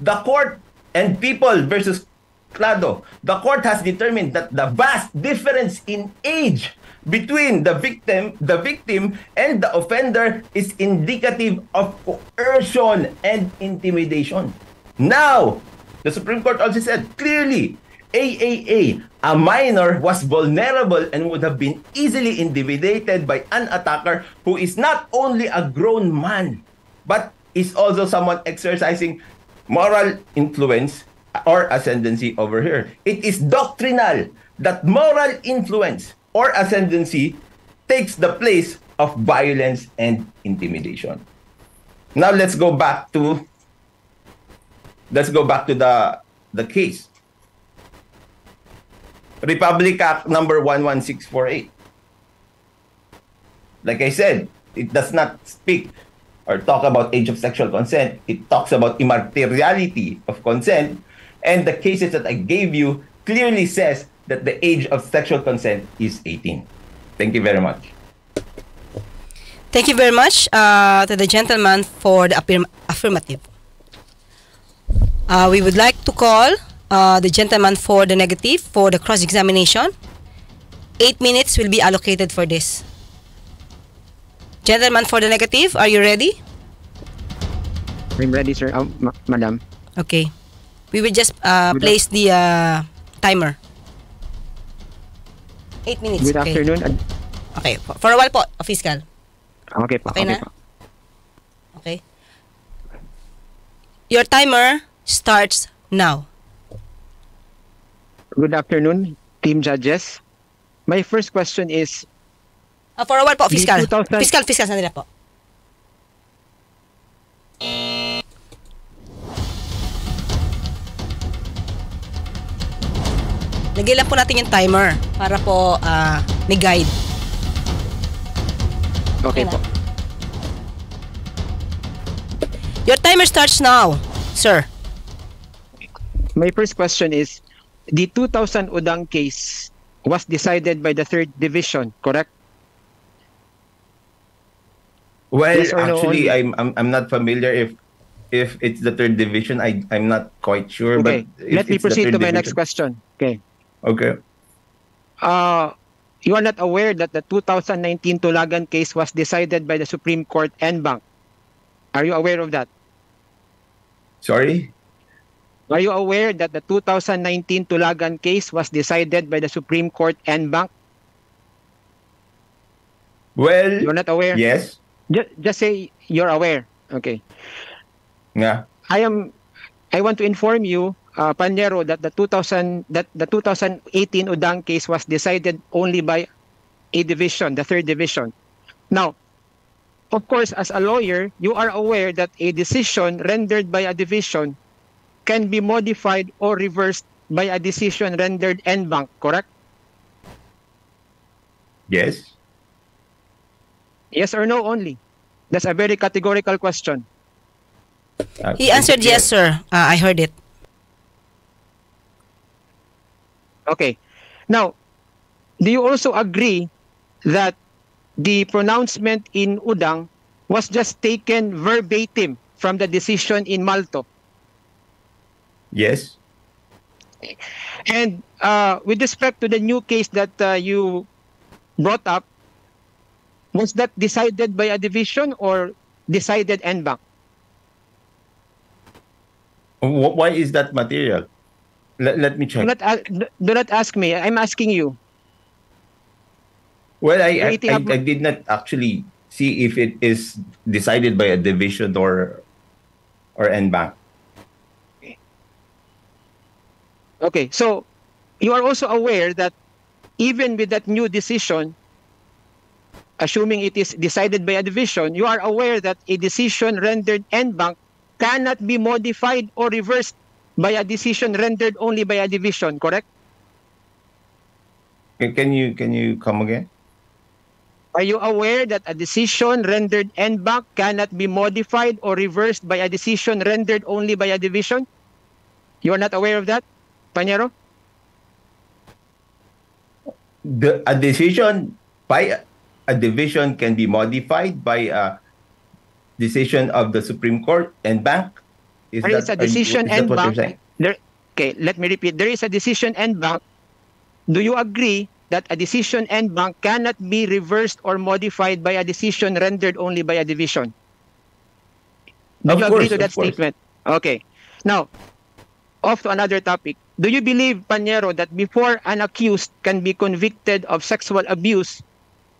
the court and people versus Clado, the court has determined that the vast difference in age between the victim, the victim and the offender is indicative of coercion and intimidation. Now, the Supreme Court also said clearly, AAA, a minor was vulnerable and would have been easily intimidated by an attacker who is not only a grown man, but is also someone exercising moral influence or ascendancy over her. It is doctrinal that moral influence or ascendancy takes the place of violence and intimidation. Now let's go back to let's go back to the the case. Republic Act number 11648. Like I said, it does not speak or talk about age of sexual consent. It talks about immateriality of consent. And the cases that I gave you clearly says that the age of sexual consent is 18. Thank you very much. Thank you very much uh, to the gentleman for the affirm- affirmative. Uh, we would like to call uh, the gentleman for the negative for the cross examination. Eight minutes will be allocated for this. Gentleman for the negative, are you ready? I'm ready, sir. Oh, ma- madam. Okay. We will just uh, place the uh, timer. 8 minutes. Good okay. afternoon. Okay. For, a while po, fiscal. Okay po. Okay Okay, na? po. Okay. Your timer starts now. Good afternoon, team judges. My first question is, Uh, for a while po, fiscal. 2000 Fiscal, fiscal, sandali po. Lagyan lang po natin yung timer para po ah, may guide. okay Okay na. po. Your timer starts now, sir. My first question is, the 2000 Udang case was decided by the third division, correct? Well, Yes or no actually. I'm, I'm I'm not familiar if if it's the third division. I I'm not quite sure. Okay. But Let me proceed to my next question. Okay. Okay. Uh, you are not aware that the 2019 Tulagan case was decided by the Supreme Court and Bank. Are you aware of that? Sorry. Are you aware that the 2019 Tulagan case was decided by the Supreme Court and Bank? Well, You're not aware? yes. Just, just say you're aware. Okay. Yeah. I am I want to inform you, uh, Panero, that the 2000 that the 2018 Udang case was decided only by a division, the third division. Now, of course, as a lawyer, you are aware that a decision rendered by a division can be modified or reversed by a decision rendered en banc, correct? Yes. Yes or no only? That's a very categorical question. Uh, He answered yes, sir. Uh, I heard it. Okay. Now, do you also agree that the pronouncement in Udang was just taken verbatim from the decision in Malto? Yes. And uh, with respect to the new case that uh, you brought up, was that decided by a division or decided en banc? Why is that material? Let, let me Do check. not, a- do not ask me. I'm asking you. Well, I, I, I, I did not actually see if it is decided by a division or or en bank. Okay, so you are also aware that even with that new decision, assuming it is decided by a division, you are aware that a decision rendered en banc cannot be modified or reversed by a decision rendered only by a division, correct? Can, can you can you come again? Are you aware that a decision rendered en banc cannot be modified or reversed by a decision rendered only by a division? You are not aware of that, Panero? The a decision by a- division can be modified by a decision of the Supreme Court and bank. Is There is a you- decision is that banc. saying? There, okay, let me repeat. There is a decision en banc. Do you agree that a decision en banc cannot be reversed or modified by a decision rendered only by a division? Do Of you agree course, to that of course. statement? Okay. Now, off to another topic. Do you believe, Panero, that before an accused can be convicted of sexual abuse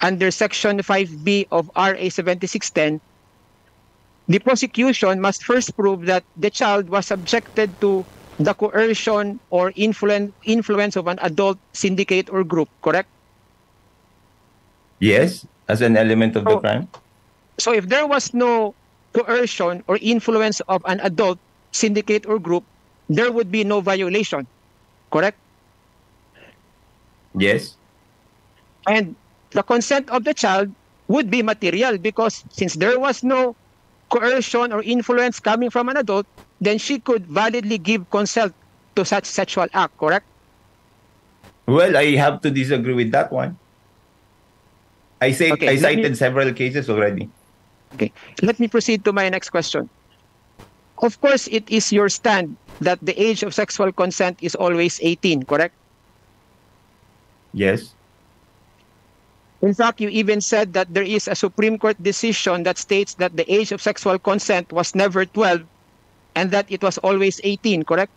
under Section 5B of RA 7610, the prosecution must first prove that the child was subjected to the coercion or influence influence of an adult syndicate or group, correct? Yes, as an element of the Oh. crime. So if there was no coercion or influence of an adult syndicate or group, there would be no violation, correct? Yes. And the consent of the child would be material because since there was no coercion or influence coming from an adult, then she could validly give consent to such sexual act, correct? Well, I have to disagree with that one. I say Okay, I cited me- several cases already. Okay. Let me proceed to my next question. Of course, it is your stand that the age of sexual consent is always 18, correct? Yes. In fact, you even said that there is a Supreme Court decision that states that the age of sexual consent was never 12 and that it was always 18, correct?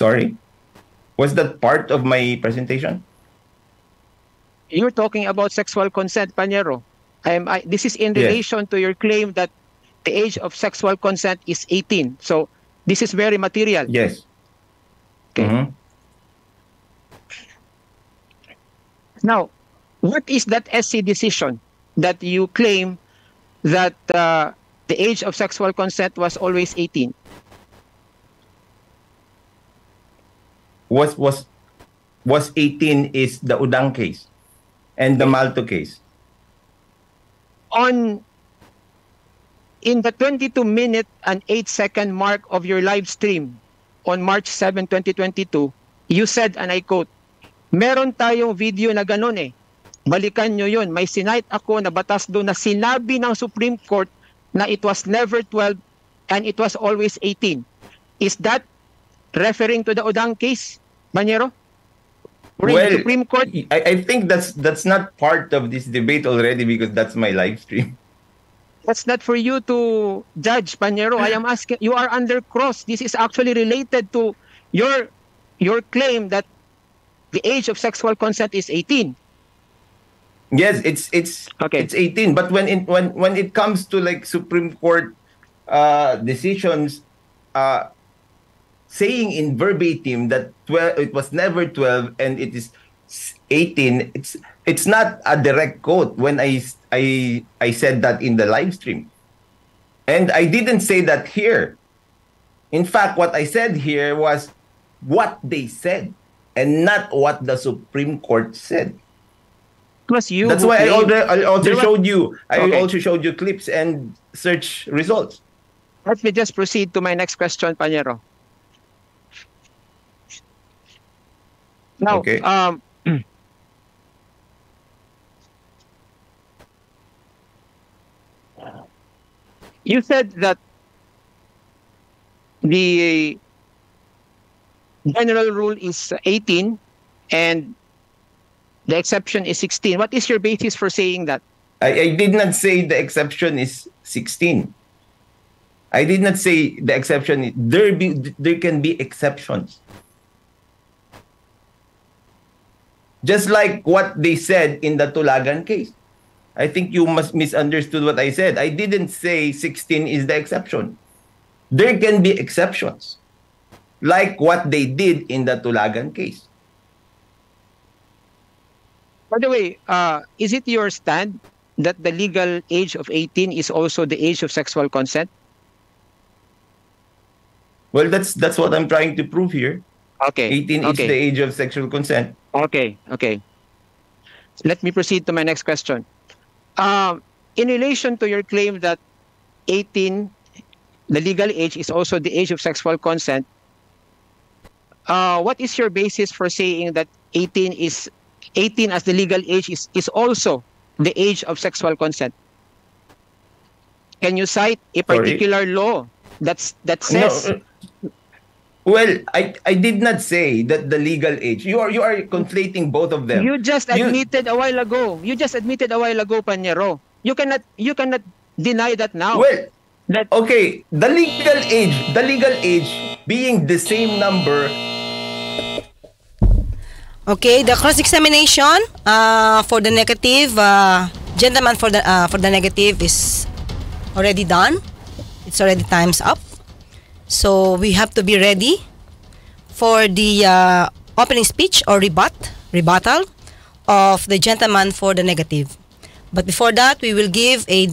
Sorry? Was that part of my presentation? You're talking about sexual consent, Panero. I am, I, this is in Yes. relation to your claim that the age of sexual consent is 18. So this is very material. Yes. Okay. Mhm. Now, what is that SC decision that you claim that uh, the age of sexual consent was always 18? Was was was 18 is the Udang case and the Malto case. On in the 22 minute and 8 second mark of your live stream on March 7, 2022, you said, and I quote, meron tayong video na ganun eh. Balikan nyo yun. May sinight ako na batas doon na sinabi ng Supreme Court na it was never 12 and it was always 18. Is that referring to the Odang case, Banyero? Wherein the Well, Supreme Court I, I think that's that's not part of this debate already because that's my live stream. [LAUGHS] That's not for you to judge, Panyero. I am asking, you are under cross. This is actually related to your your claim that the age of sexual consent is 18. Yes, it's it's Okay. it's 18. But when it when when it comes to like Supreme Court uh, decisions, uh, saying in verbatim that 12 it was never 12 and it is 18, it's it's not a direct quote. When I I I said that in the live stream, and I didn't say that here. In fact, what I said here was what they said, and not what the Supreme Court said. It was you. That's why I, already, I also was- showed you. I Okay. also showed you clips and search results. Let me just proceed to my next question, Panyero. Now, Okay. um, [CLEARS THROAT] you said that the general rule is 18 and the exception is 16. What is your basis for saying that? I, I did not say the exception is 16. I did not say the exception. is- There be there can be exceptions. Just like what they said in the Tulagan case. I think you must misunderstood what I said. I didn't say 16 is the exception. There can be exceptions. Like what they did in the Tulagan case. By the way, uh, is it your stand that the legal age of 18 is also the age of sexual consent? Well, that's that's what I'm trying to prove here. Okay. 18 is okay. the age of sexual consent. Okay, okay. Let me proceed to my next question. Um, in relation to your claim that 18, the legal age is also the age of sexual consent, uh, what is your basis for saying that 18 is 18 as the legal age is, is also the age of sexual consent? Can you cite a Sorry? particular law that's that says No, uh, well, I I did not say that the legal age. You are you are conflating both of them. You just You- admitted a while ago. You just admitted a while ago, Panyero. You cannot you cannot deny that now. well, that okay, the legal age, the legal age being the same number. Okay, the cross-examination uh, for the negative, uh, gentleman for the uh, for the negative is already done. It's already time's up. So we have to be ready for the uh, opening speech or rebut, rebuttal of the gentleman for the negative. But before that, we will give a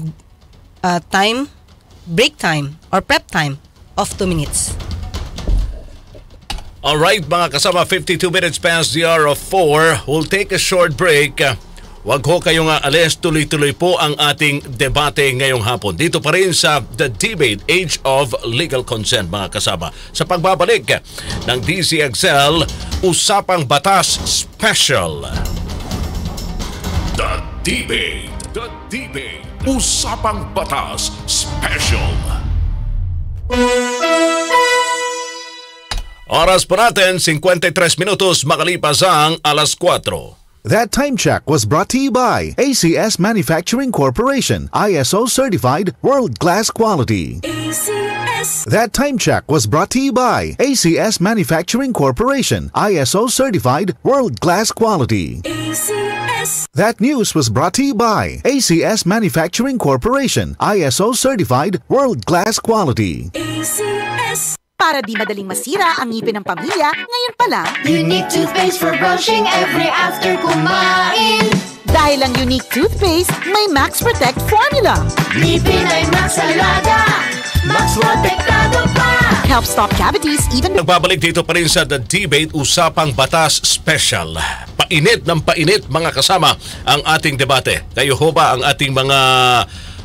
uh, time, break time or prep time of two minutes. All right, mga kasama, 52 minutes past the hour of 4. We'll take a short break. Huwag ho kayong aalis, tuloy-tuloy po ang ating debate ngayong hapon. Dito pa rin sa The Debate Age of Legal Consent, mga kasama. Sa pagbabalik ng DCXL, Usapang Batas Special. The Debate. The Debate. Usapang Batas Special. Oras po natin, 53 minutos makalipas ang alas 4. That time check was brought to you by ACS Manufacturing Corporation, ISO certified world class quality. ACS. That time check was brought to you by ACS Manufacturing Corporation, ISO certified world class quality. ACS. That news was brought to you by ACS Manufacturing Corporation, ISO certified world class quality. ACS. Para di madaling masira ang ngipin ng pamilya, ngayon pa lang, Unique toothpaste for brushing every after kumain. dahil ang unique toothpaste, may Max Protect formula. Ngipin ay Max Alaga. Max protektado pa. Help stop cavities even Nagbabalik dito pa rin sa The Debate Usapang Batas Special. Painit ng painit mga kasama ang ating debate. Kayo ho ba ang ating mga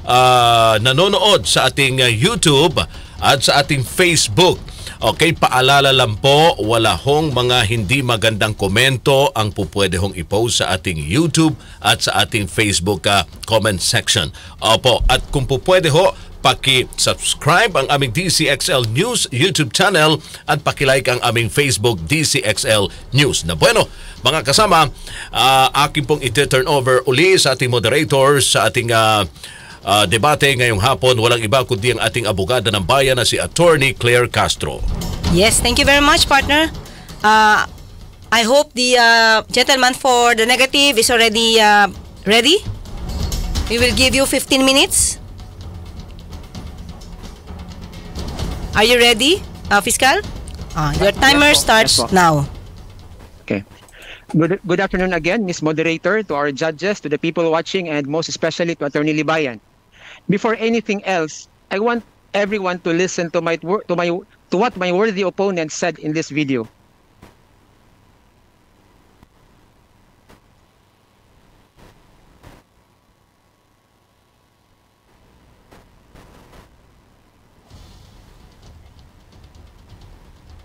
ah, nanonood sa ating ah, YouTube at sa ating Facebook? Okay, paalala lang po, wala hong mga hindi magandang komento ang pupwede hong i-post sa ating YouTube at sa ating Facebook ah, comment section. Opo, at kung pupwede ho, paki-subscribe ang aming DCXL News YouTube channel at paki-like ang aming Facebook DCXL News. Na bueno, mga kasama, ah, akin pong iti-turn over uli sa ating moderators, sa ating ah, ah, debate ngayong hapon. Walang iba kundi ang ating abogada ng bayan na si Attorney Claire Castro. Yes, thank you very much, partner. Uh, I hope the uh, gentleman for the negative is already uh, ready. We will give you 15 minutes. Are you ready, uh, Fiscal? Uh, your timer Yes starts yes now. Okay. Good, good afternoon again, Ms. Moderator, to our judges, to the people watching, and most especially to Attorney Libayan. Before anything else, I want everyone to listen to my to my to what my worthy opponent said in this video.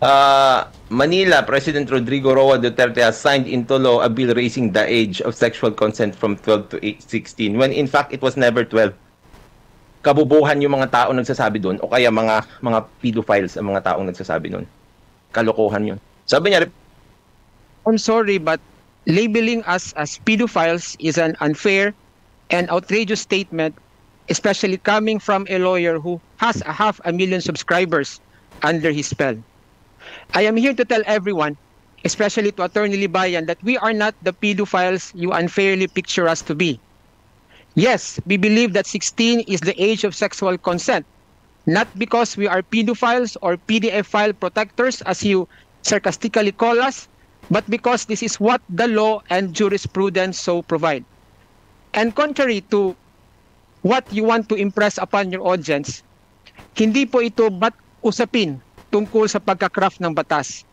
Uh, Manila, President Rodrigo Roa Duterte has signed into law a bill raising the age of sexual consent from 12 to 8, 16 when in fact it was never 12. Kabubuhan yung mga tao nagsasabi doon o kaya mga mga pedophiles ang mga taong nagsasabi doon. Kalokohan yun. Sabi niya, I'm sorry, but labeling us as pedophiles is an unfair and outrageous statement, especially coming from a lawyer who has a half a million subscribers under his spell. I am here to tell everyone, especially to Attorney Libayan, that we are not the pedophiles you unfairly picture us to be. Yes, we believe that 16 is the age of sexual consent, not because we are pedophiles or PDF file protectors, as you sarcastically call us, but because this is what the law and jurisprudence so provide. And contrary to what you want to impress upon your audience, hindi po ito bat usapin tungkol sa pagkakraft ng batas.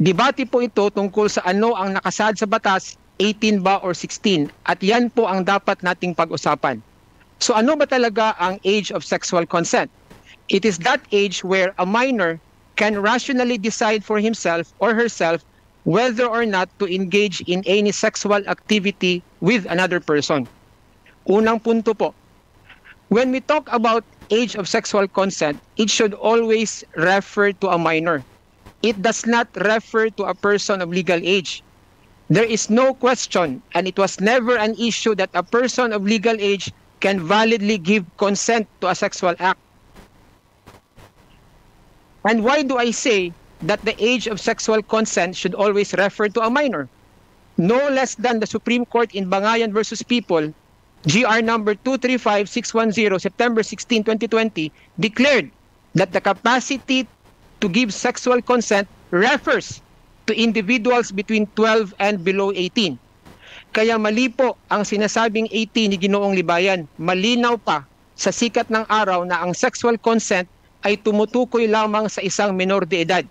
Debate po ito tungkol sa ano ang nakasad sa batas, 18 ba or 16, at yan po ang dapat nating pag-usapan. So ano ba talaga ang age of sexual consent? It is that age where a minor can rationally decide for himself or herself whether or not to engage in any sexual activity with another person. Unang punto po, when we talk about age of sexual consent, it should always refer to a minor. It does not refer to a person of legal age. There is no question, and it was never an issue that a person of legal age can validly give consent to a sexual act. And why do I say that the age of sexual consent should always refer to a minor? No less than the Supreme Court in Bangayan versus People, GR number 235610, September 16, 2020, declared that the capacity to give sexual consent refers to individuals between 12 and below 18. Kaya mali po ang sinasabing 18 ni Ginoong Libayan. Malinaw pa sa sikat ng araw na ang sexual consent ay tumutukoy lamang sa isang minor de edad.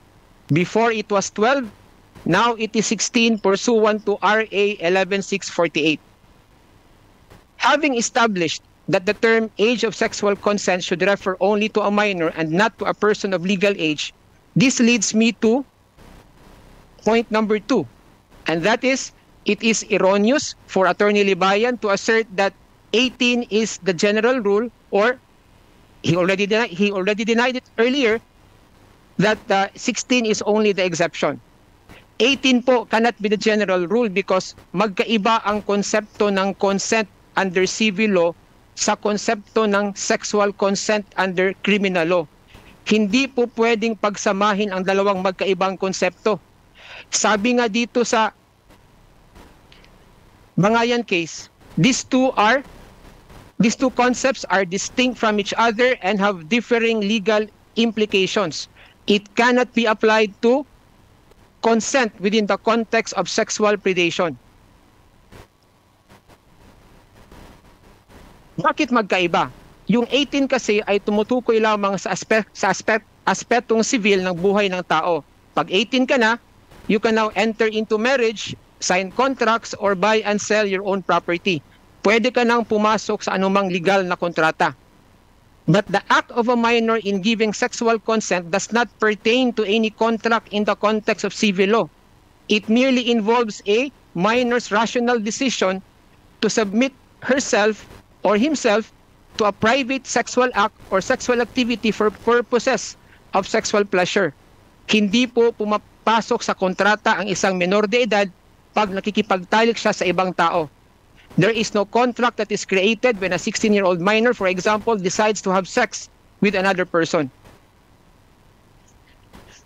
Before it was 12, now it is 16 pursuant to RA 11648. Having established that the term age of sexual consent should refer only to a minor and not to a person of legal age, this leads me to point number two, and that is it is erroneous for Attorney Libayan to assert that 18 is the general rule, or he already denied, he already denied it earlier that uh, 16 is only the exception. 18 po cannot be the general rule because magkaiba ang konsepto ng consent under civil law sa konsepto ng sexual consent under criminal law. Hindi po pwedeng pagsamahin ang dalawang magkaibang konsepto. Sabi nga dito sa Bangayan case, these two are these two concepts are distinct from each other and have differing legal implications. It cannot be applied to consent within the context of sexual predation. Bakit magkaiba? Yung 18 kasi ay tumutukoy lamang sa aspect sa aspect aspetong civil ng buhay ng tao. Pag 18 ka na, you can now enter into marriage, sign contracts or buy and sell your own property. Pwede ka nang pumasok sa anumang legal na kontrata. But the act of a minor in giving sexual consent does not pertain to any contract in the context of civil law. It merely involves a minor's rational decision to submit herself or himself to a private sexual act or sexual activity for purposes of sexual pleasure. Hindi po pumapasok sa kontrata ang isang menor de edad pag nakikipagtalik siya sa ibang tao. There is no contract that is created when a 16-year-old minor, for example, decides to have sex with another person.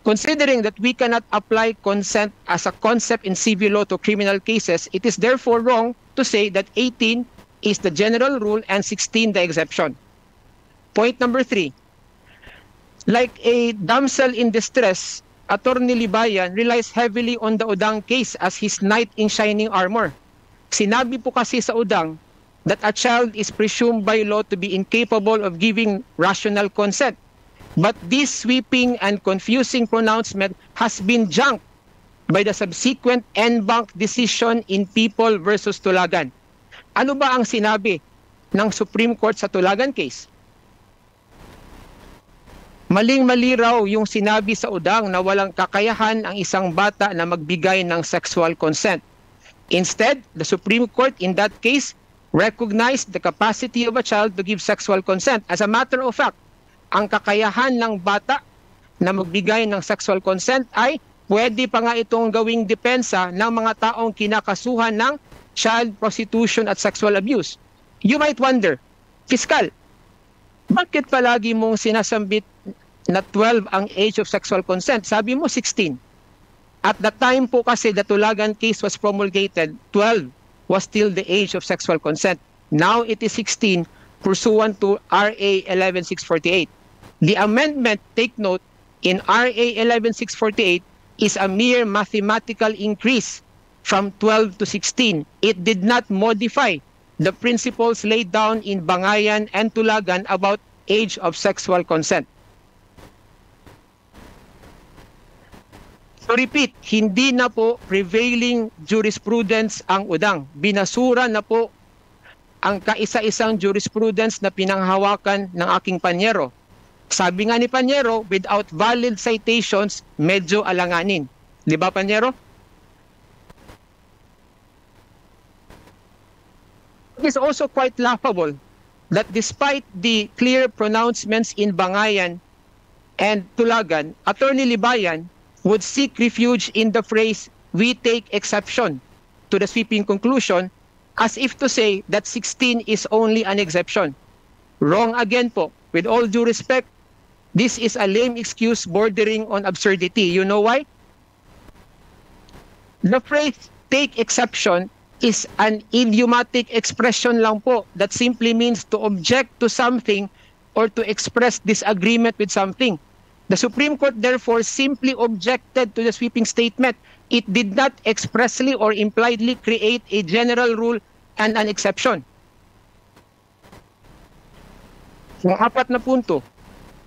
Considering that we cannot apply consent as a concept in civil law to criminal cases, it is therefore wrong to say that 18 is the general rule and 16 the exception. Point number three. Like a damsel in distress, Attorney Libayan relies heavily on the Udang case as his knight in shining armor. Sinabi po kasi sa Udang that a child is presumed by law to be incapable of giving rational consent. But this sweeping and confusing pronouncement has been junked by the subsequent en banc decision in People versus Tulagan. Ano ba ang sinabi ng Supreme Court sa Tulagan case? Maling-mali raw yung sinabi sa udang na walang kakayahan ang isang bata na magbigay ng sexual consent. Instead, the Supreme Court in that case recognized the capacity of a child to give sexual consent. As a matter of fact, ang kakayahan ng bata na magbigay ng sexual consent ay pwede pa nga itong gawing depensa ng mga taong kinakasuhan ng child prostitution at sexual abuse. You might wonder, Fiskal, bakit palagi mong sinasambit na 12 ang age of sexual consent? Sabi mo 16. At the time po kasi the Tulagan case was promulgated, 12 was still the age of sexual consent. Now it is 16 pursuant to RA 11648. The amendment, take note, in RA 11648 is a mere mathematical increase from 12 to 16. It did not modify the principles laid down in Bangayan and Tulagan about age of sexual consent. To repeat, hindi na po prevailing jurisprudence ang udang. Binasura na po ang kaisa-isang jurisprudence na pinanghawakan ng aking panyero. Sabi nga ni Panyero, without valid citations, medyo alanganin. Di ba, Panyero? It is also quite laughable that despite the clear pronouncements in Bangayan and Tulagan, Attorney Libayan would seek refuge in the phrase, we take exception to the sweeping conclusion as if to say that 16 is only an exception. Wrong again po. With all due respect, this is a lame excuse bordering on absurdity. You know why? The phrase take exception is an idiomatic expression lang po that simply means to object to something or to express disagreement with something. The Supreme Court therefore simply objected to the sweeping statement. It did not expressly or impliedly create a general rule and an exception. Yung apat na punto,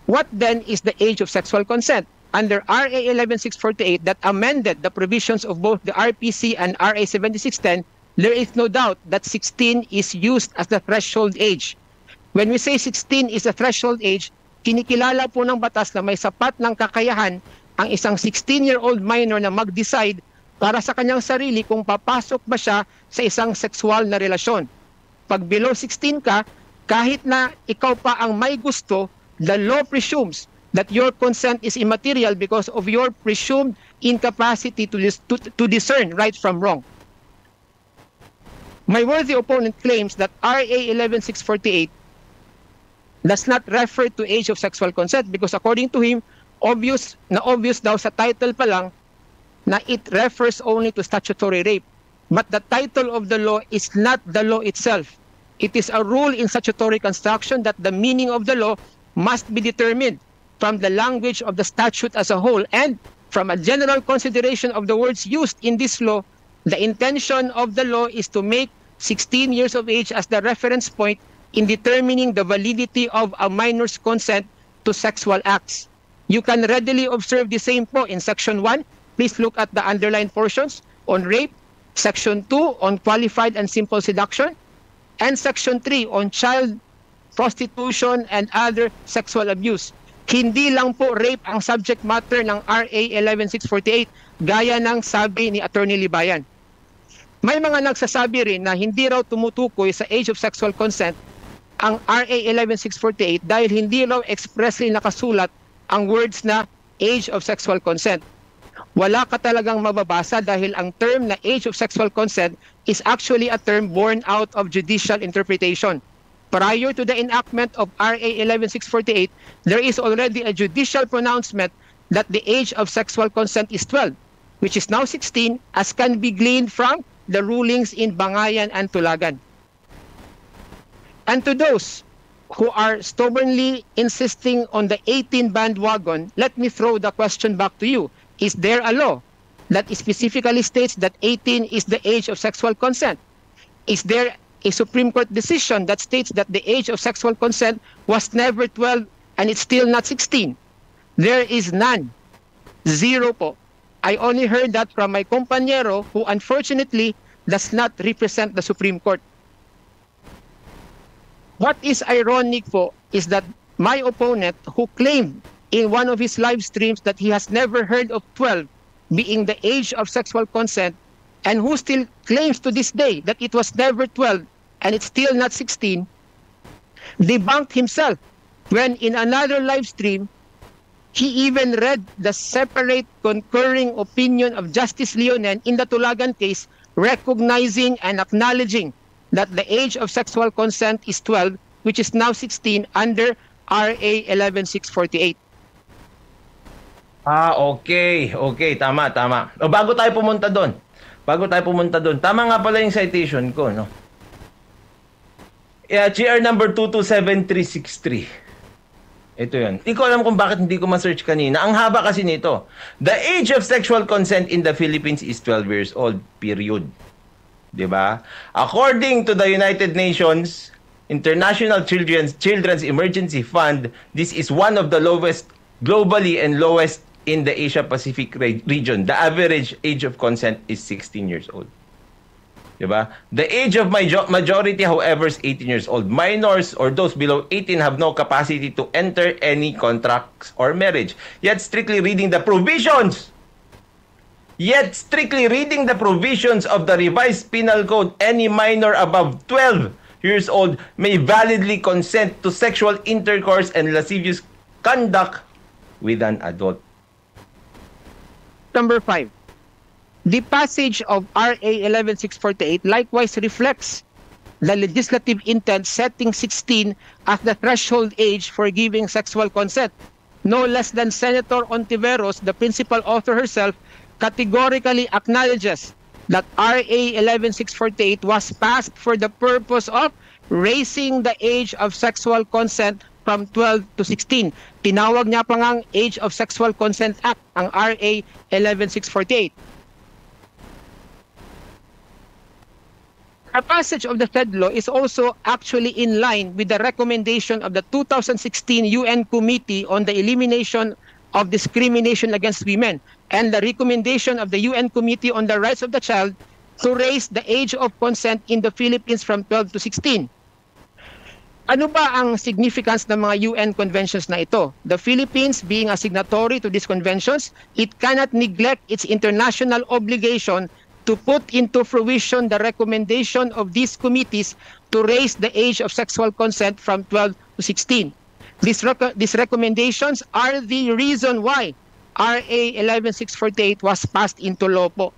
what then is the age of sexual consent? Under RA 11648 that amended the provisions of both the RPC and RA 7610, there is no doubt that 16 is used as the threshold age. When we say 16 is the threshold age, kinikilala po ng batas na may sapat ng kakayahan ang isang 16-year-old minor na mag-decide para sa kanyang sarili kung papasok ba siya sa isang sexual na relasyon. Pag below 16 ka, kahit na ikaw pa ang may gusto, the law presumes that your consent is immaterial because of your presumed incapacity to, dis- to, to discern right from wrong. My worthy opponent claims that RA 11648 does not refer to age of sexual consent because according to him, obvious na obvious daw sa title pa lang na it refers only to statutory rape. But the title of the law is not the law itself. It is a rule in statutory construction that the meaning of the law must be determined from the language of the statute as a whole and from a general consideration of the words used in this law, the intention of the law is to make 16 years of age as the reference point in determining the validity of a minor's consent to sexual acts. You can readily observe the same po in Section 1. Please look at the underlined portions on rape, Section 2 on qualified and simple seduction, and Section 3 on child prostitution and other sexual abuse. Hindi lang po rape ang subject matter ng RA 11648 gaya ng sabi ni Attorney Libayan. May mga nagsasabi rin na hindi raw tumutukoy sa age of sexual consent ang RA 11648 dahil hindi raw expressly nakasulat ang words na age of sexual consent. Wala ka talagang mababasa dahil ang term na age of sexual consent is actually a term born out of judicial interpretation. Prior to the enactment of RA 11648, there is already a judicial pronouncement that the age of sexual consent is 12, which is now 16 as can be gleaned from the rulings in Bangayan and Tulagan. And to those who are stubbornly insisting on the 18 bandwagon, let me throw the question back to you. Is there a law that specifically states that 18 is the age of sexual consent? Is there a Supreme Court decision that states that the age of sexual consent was never 12 and it's still not 16? There is none. Zero po. I only heard that from my compañero who unfortunately does not represent the Supreme Court. What is ironic po is that my opponent who claimed in one of his live streams that he has never heard of 12 being the age of sexual consent and who still claims to this day that it was never 12 and it's still not 16 debunked himself when in another live stream he even read the separate concurring opinion of Justice Leonen in the Tulagan case recognizing and acknowledging that the age of sexual consent is 12 which is now 16 under RA 11648 Ah, okay. Okay, tama, tama. O, bago tayo pumunta doon. Bago tayo pumunta doon. Tama nga pala yung citation ko, no? Yeah, GR number 227363. Ito yun. Hindi ko alam kung bakit hindi ko ma-search kanina. Ang haba kasi nito. The age of sexual consent in the Philippines is 12 years old, period. 'Di ba? According to the United Nations International Children's Children's Emergency Fund, this is one of the lowest globally and lowest in the Asia Pacific re- region. The average age of consent is 16 years old. Diba? The age of major- majority, however, is 18 years old. Minors or those below 18 have no capacity to enter any contracts or marriage. Yet strictly reading the provisions Yet, strictly reading the provisions of the revised penal code, any minor above 12 years old may validly consent to sexual intercourse and lascivious conduct with an adult. Number 5. The passage of RA 11648 likewise reflects the legislative intent setting 16 as the threshold age for giving sexual consent. No less than Senator Ontiveros, the principal author herself, categorically acknowledges that RA 11648 was passed for the purpose of raising the age of sexual consent from 12 to 16. Tinawag niya pa ngang Age of Sexual Consent Act, ang RA 11648. The passage of the said law is also actually in line with the recommendation of the 2016 UN Committee on the Elimination of Discrimination Against Women and the recommendation of the UN Committee on the Rights of the Child to raise the age of consent in the Philippines from 12 to 16. Ano ba ang significance ng mga UN conventions na ito? The Philippines being a signatory to these conventions, it cannot neglect its international obligation to put into fruition the recommendation of these committees to raise the age of sexual consent from 12 to 16. These, rec- these recommendations are the reason why RA 11648 was passed into law po.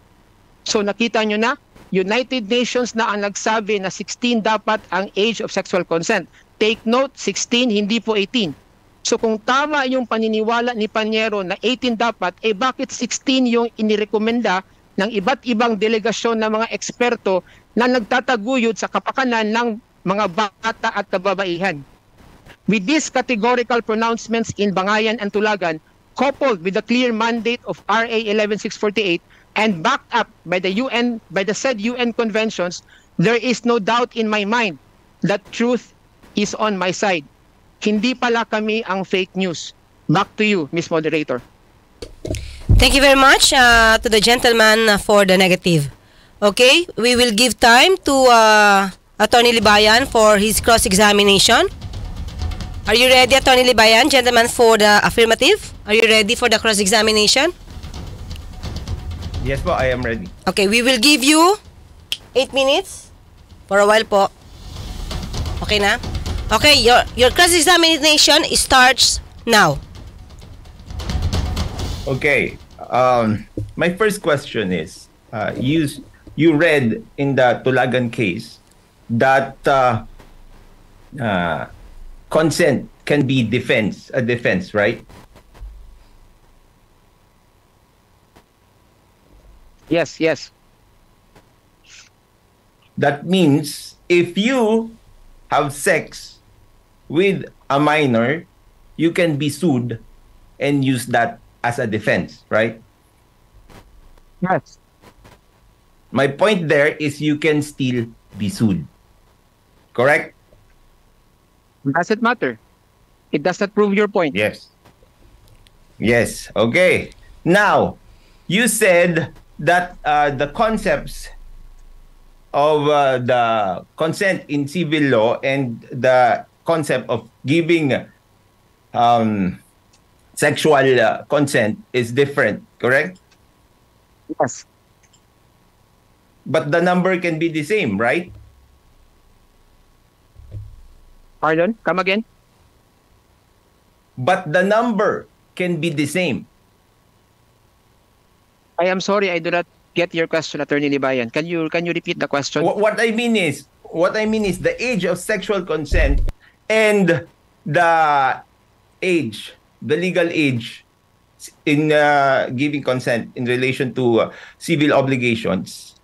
So nakita nyo na, United Nations na ang nagsabi na 16 dapat ang age of sexual consent. Take note, 16, hindi po 18. So kung tama yung paniniwala ni Panyero na 18 dapat, eh bakit 16 yung inirekomenda ng iba't ibang delegasyon ng mga eksperto na nagtataguyod sa kapakanan ng mga bata at kababaihan? With these categorical pronouncements in Bangayan and Tulagan, coupled with the clear mandate of RA 11648 and backed up by the UN by the said UN conventions, there is no doubt in my mind that truth is on my side. Hindi pala kami ang fake news. Back to you, Miss Moderator. Thank you very much uh, to the gentleman for the negative. Okay, we will give time to uh, Attorney Libayan for his cross-examination. Are you ready, Attorney Libayan, gentleman for the affirmative? Are you ready for the cross-examination? Yes po, I am ready. Okay, we will give you 8 minutes for a while po. Okay na? Okay, your your cross-examination starts now. Okay. Um, my first question is, uh, you you read in the Tulagan case that uh, uh, consent can be defense, a defense, right? Yes, yes. That means if you have sex with a minor, you can be sued and use that as a defense, right? Yes. My point there is you can still be sued. Correct? Does it matter? It does not prove your point. Yes. Yes. Okay. Now, you said that uh, the concepts of uh, the consent in civil law and the concept of giving um, sexual uh, consent is different, correct? Yes. But the number can be the same, right? Pardon? Come again? But the number can be the same. I am sorry, I do not get your question, Attorney Libayan. Can you can you repeat the question? What, what I mean is, what I mean is the age of sexual consent and the age, the legal age in uh, giving consent in relation to uh, civil obligations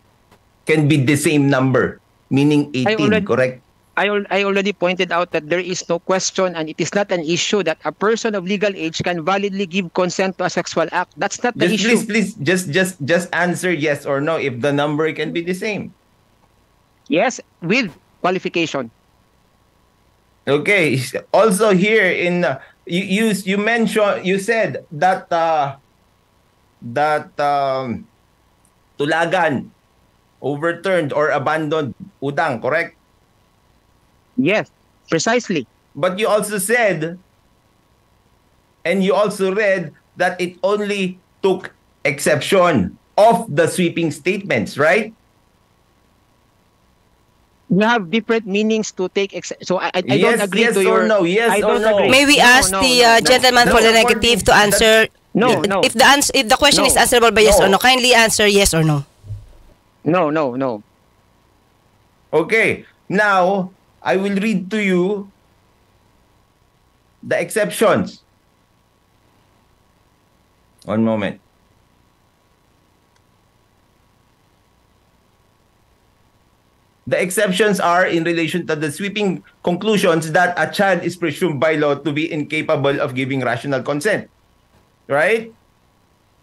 can be the same number, meaning 18, already- correct? I, al- I already pointed out that there is no question and it is not an issue that a person of legal age can validly give consent to a sexual act. That's not the Just issue. please, please, just just just answer yes or no if the number can be the same. Yes, with qualification. Okay. Also here in uh, you you you mentioned you said that uh, that um, Tulagan overturned or abandoned Udang, correct? Yes, precisely. But you also said and you also read that it only took exception of the sweeping statements, right? You have different meanings to take. Ex- so I, I, I Yes, don't agree yes to or your. no, yes I don't no. agree. May we ask no, the uh, no. gentleman no, for the negative to answer? No, if, no. If the ans- if the question No. is answerable by yes or no, kindly answer yes or no. No, no, no. Okay. Now, I will read to you the exceptions. One moment. The exceptions are in relation to the sweeping conclusions that a child is presumed by law to be incapable of giving rational consent. Right?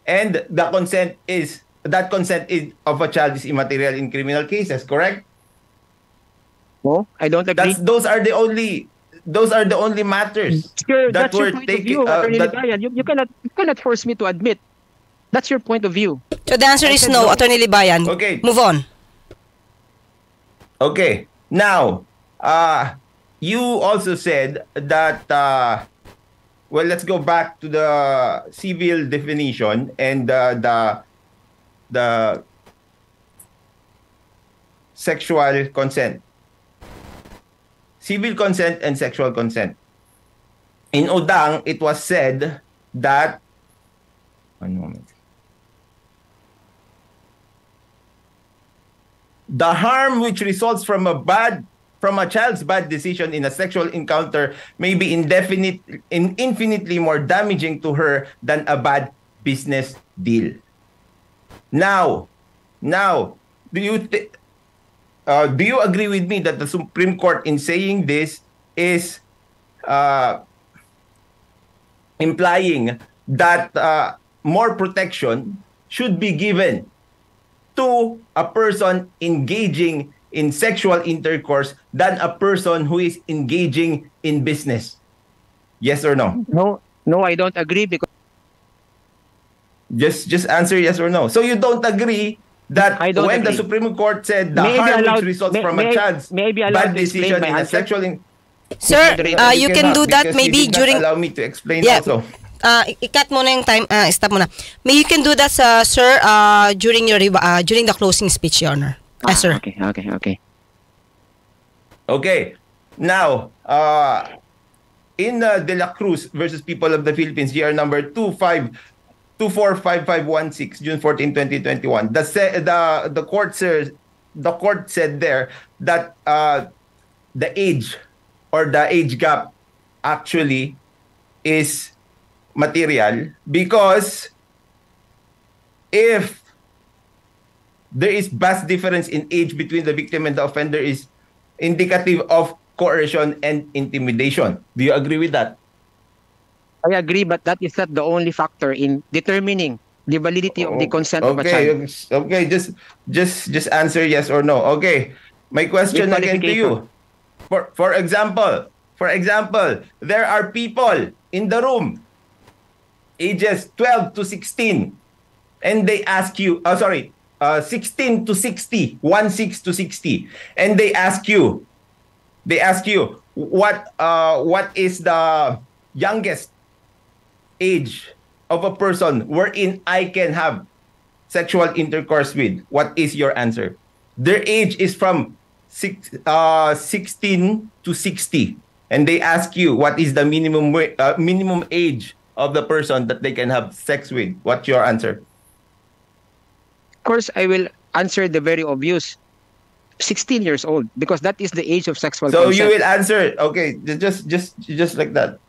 And the consent is that consent is of a child is immaterial in criminal cases, correct? No, I don't agree. That's those are the only those are the only matters Sure, that that's your were point of taken. view, uh, Attorney that- Libayan. You, you cannot you cannot force me to admit. That's your point of view. So the answer I is no, no. Attorney Libayan. Okay. Move on. Okay. Now, uh, you also said that. Uh, well, let's go back to the civil definition and uh, the the sexual consent. Civil consent and sexual consent. in Udang, it was said that one moment. The harm which results from a bad from a child's bad decision in a sexual encounter may be indefinite in infinitely more damaging to her than a bad business deal. Now, now, do you thi- uh, do you agree with me that the Supreme Court in saying this is uh, implying that uh, more protection should be given to a person engaging in sexual intercourse than a person who is engaging in business? Yes or no? No, no, I don't agree because Just just answer yes or no. So you don't agree that I don't when the agree. Supreme Court said the May harm allowed- which results may- from may a child's may I be allowed bad to explain decision in a sexual in- Sir, uh, you can do that maybe during... allow me to explain Yeah. also. Uh, i- i-cut mo na yung time. Uh, stop mo na. May you can do that, uh, sir, uh, during your uh, during the closing speech, Your Honor. Ah, sir. Okay, okay, okay. Okay. Now, uh, in uh, De La Cruz versus People of the Philippines, GR number 25 245516, June 14, 2021. The the the court sir, the court said there that uh, the age or the age gap actually is material because if there is vast difference in age between the victim and the offender is indicative of coercion and intimidation. Do you agree with that? I agree, but that is not the only factor in determining the validity of the consent of a child. okay, okay, just just just answer yes or no. Okay. My question With again to you. For for example, for example, there are people in the room ages 12 to 16 and they ask you, oh sorry, uh 16 to 60, 1 6 to 60 and they ask you they ask you what uh what is the youngest age of a person wherein I can have sexual intercourse with, what is your answer? Their age is from six, uh, 16 to 60. And they ask you what is the minimum uh, minimum age of the person that they can have sex with. What's your answer? Of course, I will answer the very obvious. 16 years old because that is the age of sexual So consent. you will answer okay, ju- just just just like that.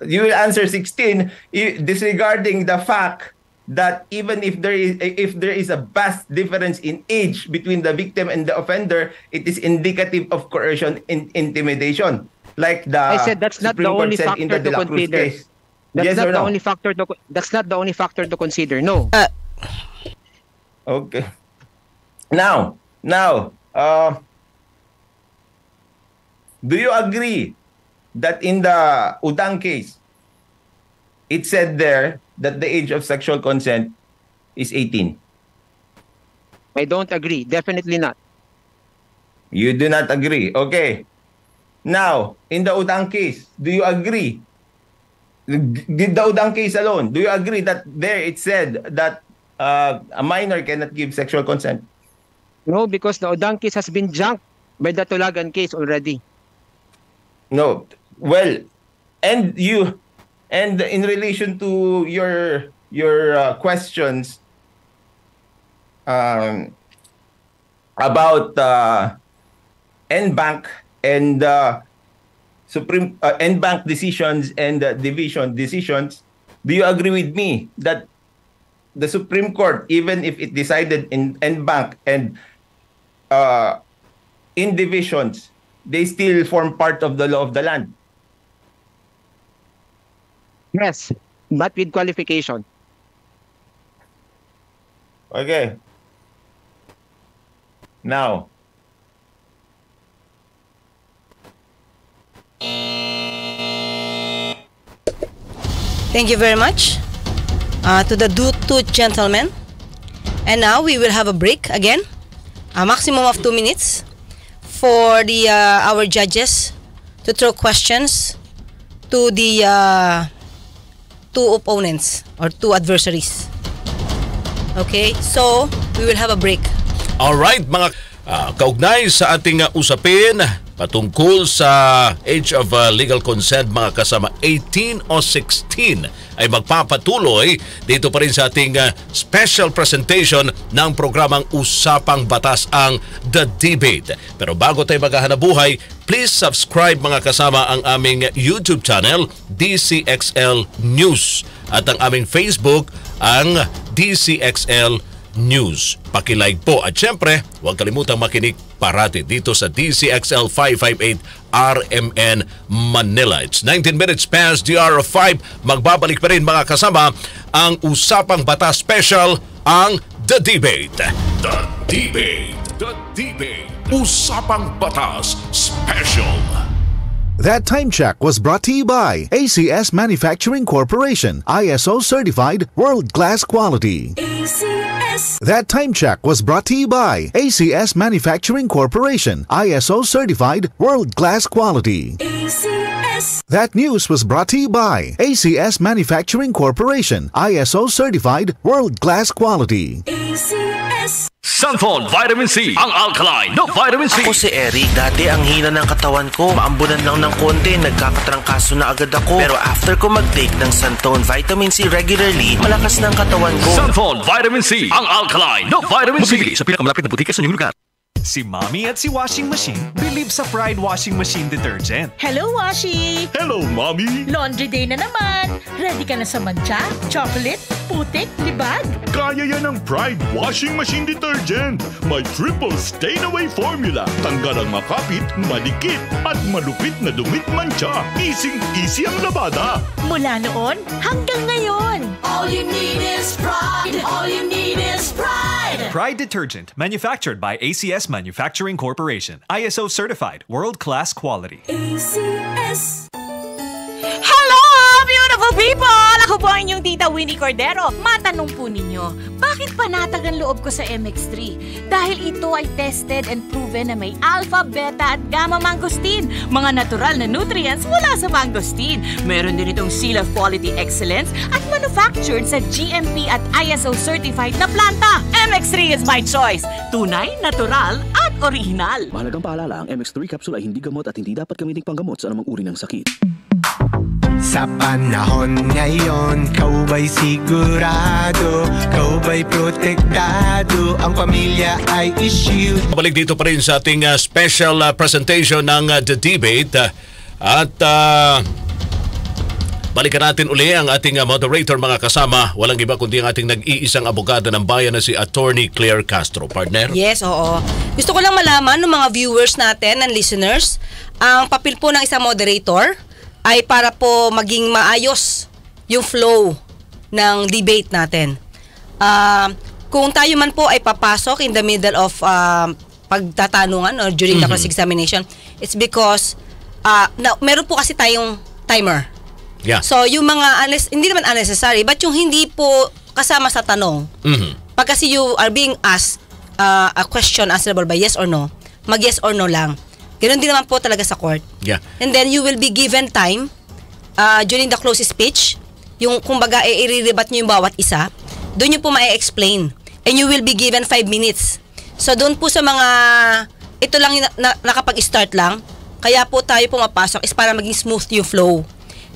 You will answer 16 i- disregarding the fact that even if there is if there is a vast difference in age between the victim and the offender, it is indicative of coercion and intimidation. Like the I said that's not the Supreme Court only factor the to consider. case. That's yes not the no? only factor to that's not the only factor to consider. No. Okay. Now, now, uh, do you agree that in the Udang case, it said there that the age of sexual consent is 18? I don't agree. Definitely not. You do not agree. Okay. Now, in the Udang case, do you agree? Did the Udang case alone, do you agree that there it said that uh, a minor cannot give sexual consent? No, because the Odang case has been junked by the Tulagan case already. No. Well, and you and in relation to your your uh, questions um about uh NBank and uh, Supreme uh, NBank decisions and uh, division decisions, do you agree with me that the Supreme Court, even if it decided in NBank and uh, in divisions, they still form part of the law of the land? Yes, but with qualification. Okay. Now, Thank you very much uh, to the do- two gentlemen. And now we will have a break again, a maximum of two minutes for the uh, our judges to throw questions to the uh, two opponents or two adversaries. Okay, so we will have a break. Alright, mga ah, kaugnay sa ating ah, usapin patungkol sa age of uh, legal consent mga kasama 18 o 16 ay magpapatuloy dito pa rin sa ating uh, special presentation ng programang Usapang Batas ang The Debate. Pero bago tayo maghahanabuhay, please subscribe mga kasama ang aming YouTube channel DCXL News at ang aming Facebook ang DCXL News. Pakilike po at syempre, huwag kalimutang makinig parati dito sa DCXL 558 RMN Manila. It's 19 minutes past the hour of 5. Magbabalik pa rin mga kasama ang Usapang Bata Special, ang The Debate. The Debate. The Debate. Usapang Batas Special. That time check was brought to you by ACS Manufacturing Corporation, ISO certified world class quality. ACS. That time check was brought to you by ACS Manufacturing Corporation, ISO certified world class quality. ACS. That news was brought to you by ACS Manufacturing Corporation, ISO certified world class quality. ACS. Sunford Vitamin C, ang alkaline na vitamin C. Ako si Eric. Dati ang hina ng katawan ko. Maambunan lang ng konti, nagkakatrangkaso na agad ako. Pero after ko mag-take ng Santone Vitamin C regularly, malakas na ang katawan ko. Sunford Vitamin C, ang alkaline na vitamin C. Mabibili sa pinakamalapit na butika sa inyong lugar. Si Mommy at si Washing Machine believe sa Pride Washing Machine Detergent. Hello, Washi! Hello, Mommy! Laundry day na naman! Ready ka na sa mancha, chocolate, putik, libag? Kaya yan ang Pride Washing Machine Detergent. May triple stain-away formula. Tanggal ang makapit, madikit, at malupit na dumit mancha. Easy-easy ang labada. Mula noon hanggang ngayon. All you need is pride. All you need is pride. Pride Detergent, manufactured by ACS Manufacturing Corporation. ISO certified, world-class quality. ACS. People! Ako po ang inyong tita Winnie Cordero. Matanong po ninyo, bakit panatag ang loob ko sa MX3? Dahil ito ay tested and proven na may alpha, beta at gamma mangosteen, mga natural na nutrients mula sa mangosteen. Meron din itong Seal of Quality Excellence at manufactured sa GMP at ISO certified na planta. MX3 is my choice. Tunay, natural at original. Mahalagang paalala, ang MX3 capsule ay hindi gamot at hindi dapat gamitin panggamot sa anumang uri ng sakit. Sa panahon ngayon, kau ba'y sigurado? Kau ba'y protektado? Ang pamilya ay issue Balik dito pa rin sa ating uh, special uh, presentation ng uh, The Debate. Uh, at uh, balikan natin uli ang ating uh, moderator mga kasama. Walang iba kundi ang ating nag-iisang abogado ng bayan na si Attorney Claire Castro. Partner? Yes, oo. Gusto ko lang malaman ng mga viewers natin and listeners, ang papel po ng isang moderator ay para po maging maayos yung flow ng debate natin. Ah, kung tayo man po ay papasok in the middle of ah, pagtatanungan or during the Mhm. cross-examination, it's because ah, na, meron po kasi tayong timer. Yeah. So, yung mga, unless, hindi naman unnecessary, but yung hindi po kasama sa tanong, Mhm. pag kasi you are being asked uh, a question answerable by yes or no, mag yes or no lang. Ganun din naman po talaga sa court. Yeah. And then you will be given time uh, during the closing speech, yung kumbaga e i-rebat nyo yung bawat isa, doon nyo po ma-explain. And you will be given 5 minutes. So doon po sa mga, ito lang yung na, na, nakapag-start lang, kaya po tayo pumapasok is para maging smooth yung flow.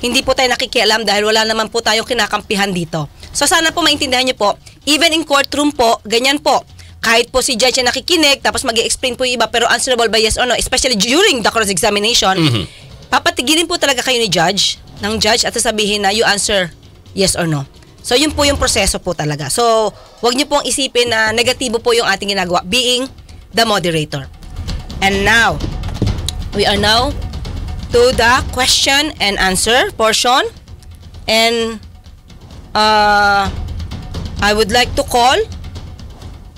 Hindi po tayo nakikialam dahil wala naman po tayong kinakampihan dito. So sana po maintindihan nyo po, even in courtroom po, ganyan po. Kahit po si judge na nakikinig, tapos mag explain po yung iba, pero answerable by yes or no, especially during the cross-examination, Mhm. papatigilin po talaga kayo ni judge, ng judge, at sasabihin na you answer yes or no. So, yun po yung proseso po talaga. So, wag niyo pong isipin na negatibo po yung ating ginagawa, being the moderator. And now, we are now to the question and answer portion. And uh, I would like to call,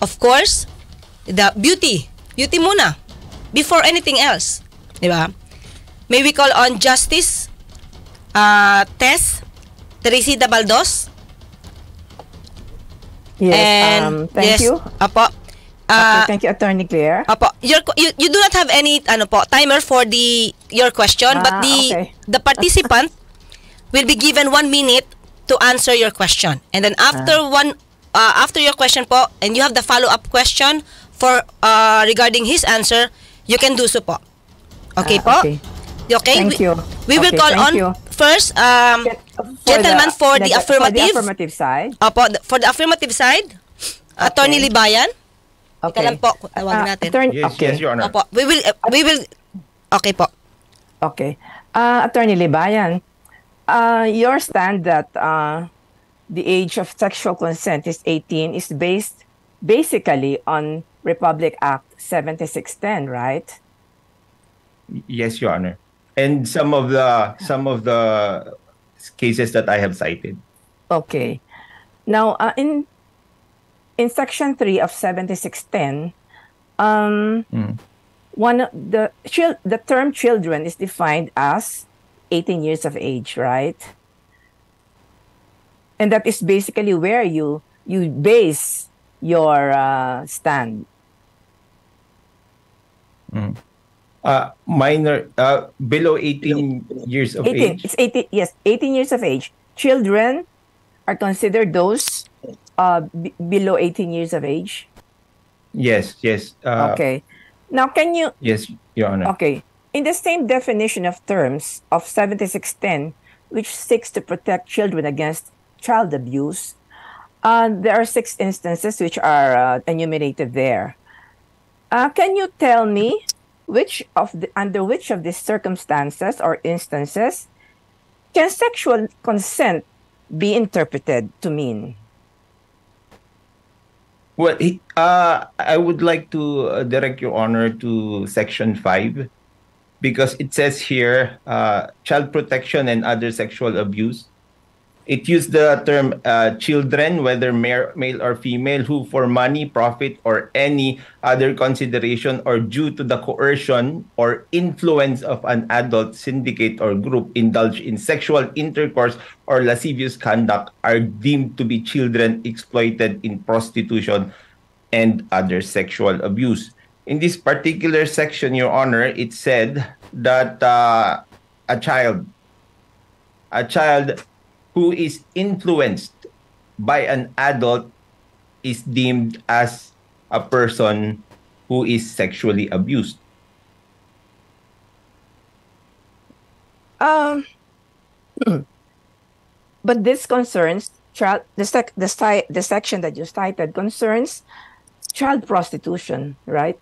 of course, the beauty. Beauty muna. Before anything else. Di ba? May we call on Justice uh, Tess Teresita Baldos. Yes, um, thank yes, you. Apo. Okay, Uh, thank you, Attorney Claire. Apo, your, you, you do not have any ano po, timer for the your question, but Ah, the okay. the participant [LAUGHS] will be given one minute to answer your question. And then after Ah. one uh, after your question po, and you have the follow-up question for uh, regarding his answer, you can do so po. Okay Ah, po? okay. Okay? Thank we, you. We will Okay, call thank on you. first um gentleman for the, neg- affirmative. For the affirmative side. Opo, th- for the affirmative side, Attorney Libayan. Ika Okay. lang po, tawagin Ah, natin. attorney- Yes, okay. yes, Your Honor. Opo, we will uh, we will Okay po. Okay. Uh, Attorney Libayan, uh, your stand that uh, the age of sexual consent is 18 is based basically on Republic Act 7610, right? Yes, Your Honor. And some of the some of the cases that I have cited. Okay. Now, uh, in in section 3 of 7610, um, Mm. one of the the term children is defined as 18 years of age, right? And that is basically where you you base your uh, stand. Mm. Uh, minor, uh, below 18 years of 18 age. it's 18 yes 18 years of age children are considered those uh, b- below 18 years of age Yes, yes. Uh, okay now can you Yes, Your Honor. okay in the same definition of terms of 7610 which seeks to protect children against child abuse uh, there are six instances which are uh, enumerated there uh, can you tell me which of the under which of these circumstances or instances can sexual consent be interpreted to mean? Well, uh, I would like to uh, direct your honor to section 5 because it says here uh, child protection and other sexual abuse. It used the term uh, children, whether male, or female, who for money, profit, or any other consideration or due to the coercion or influence of an adult syndicate or group indulge in sexual intercourse or lascivious conduct are deemed to be children exploited in prostitution and other sexual abuse. In this particular section, Your Honor, it said that uh, a child, a child who is influenced by an adult is deemed as a person who is sexually abused. Um, but this concerns child. The sec the sti- the section that you cited concerns child prostitution, right?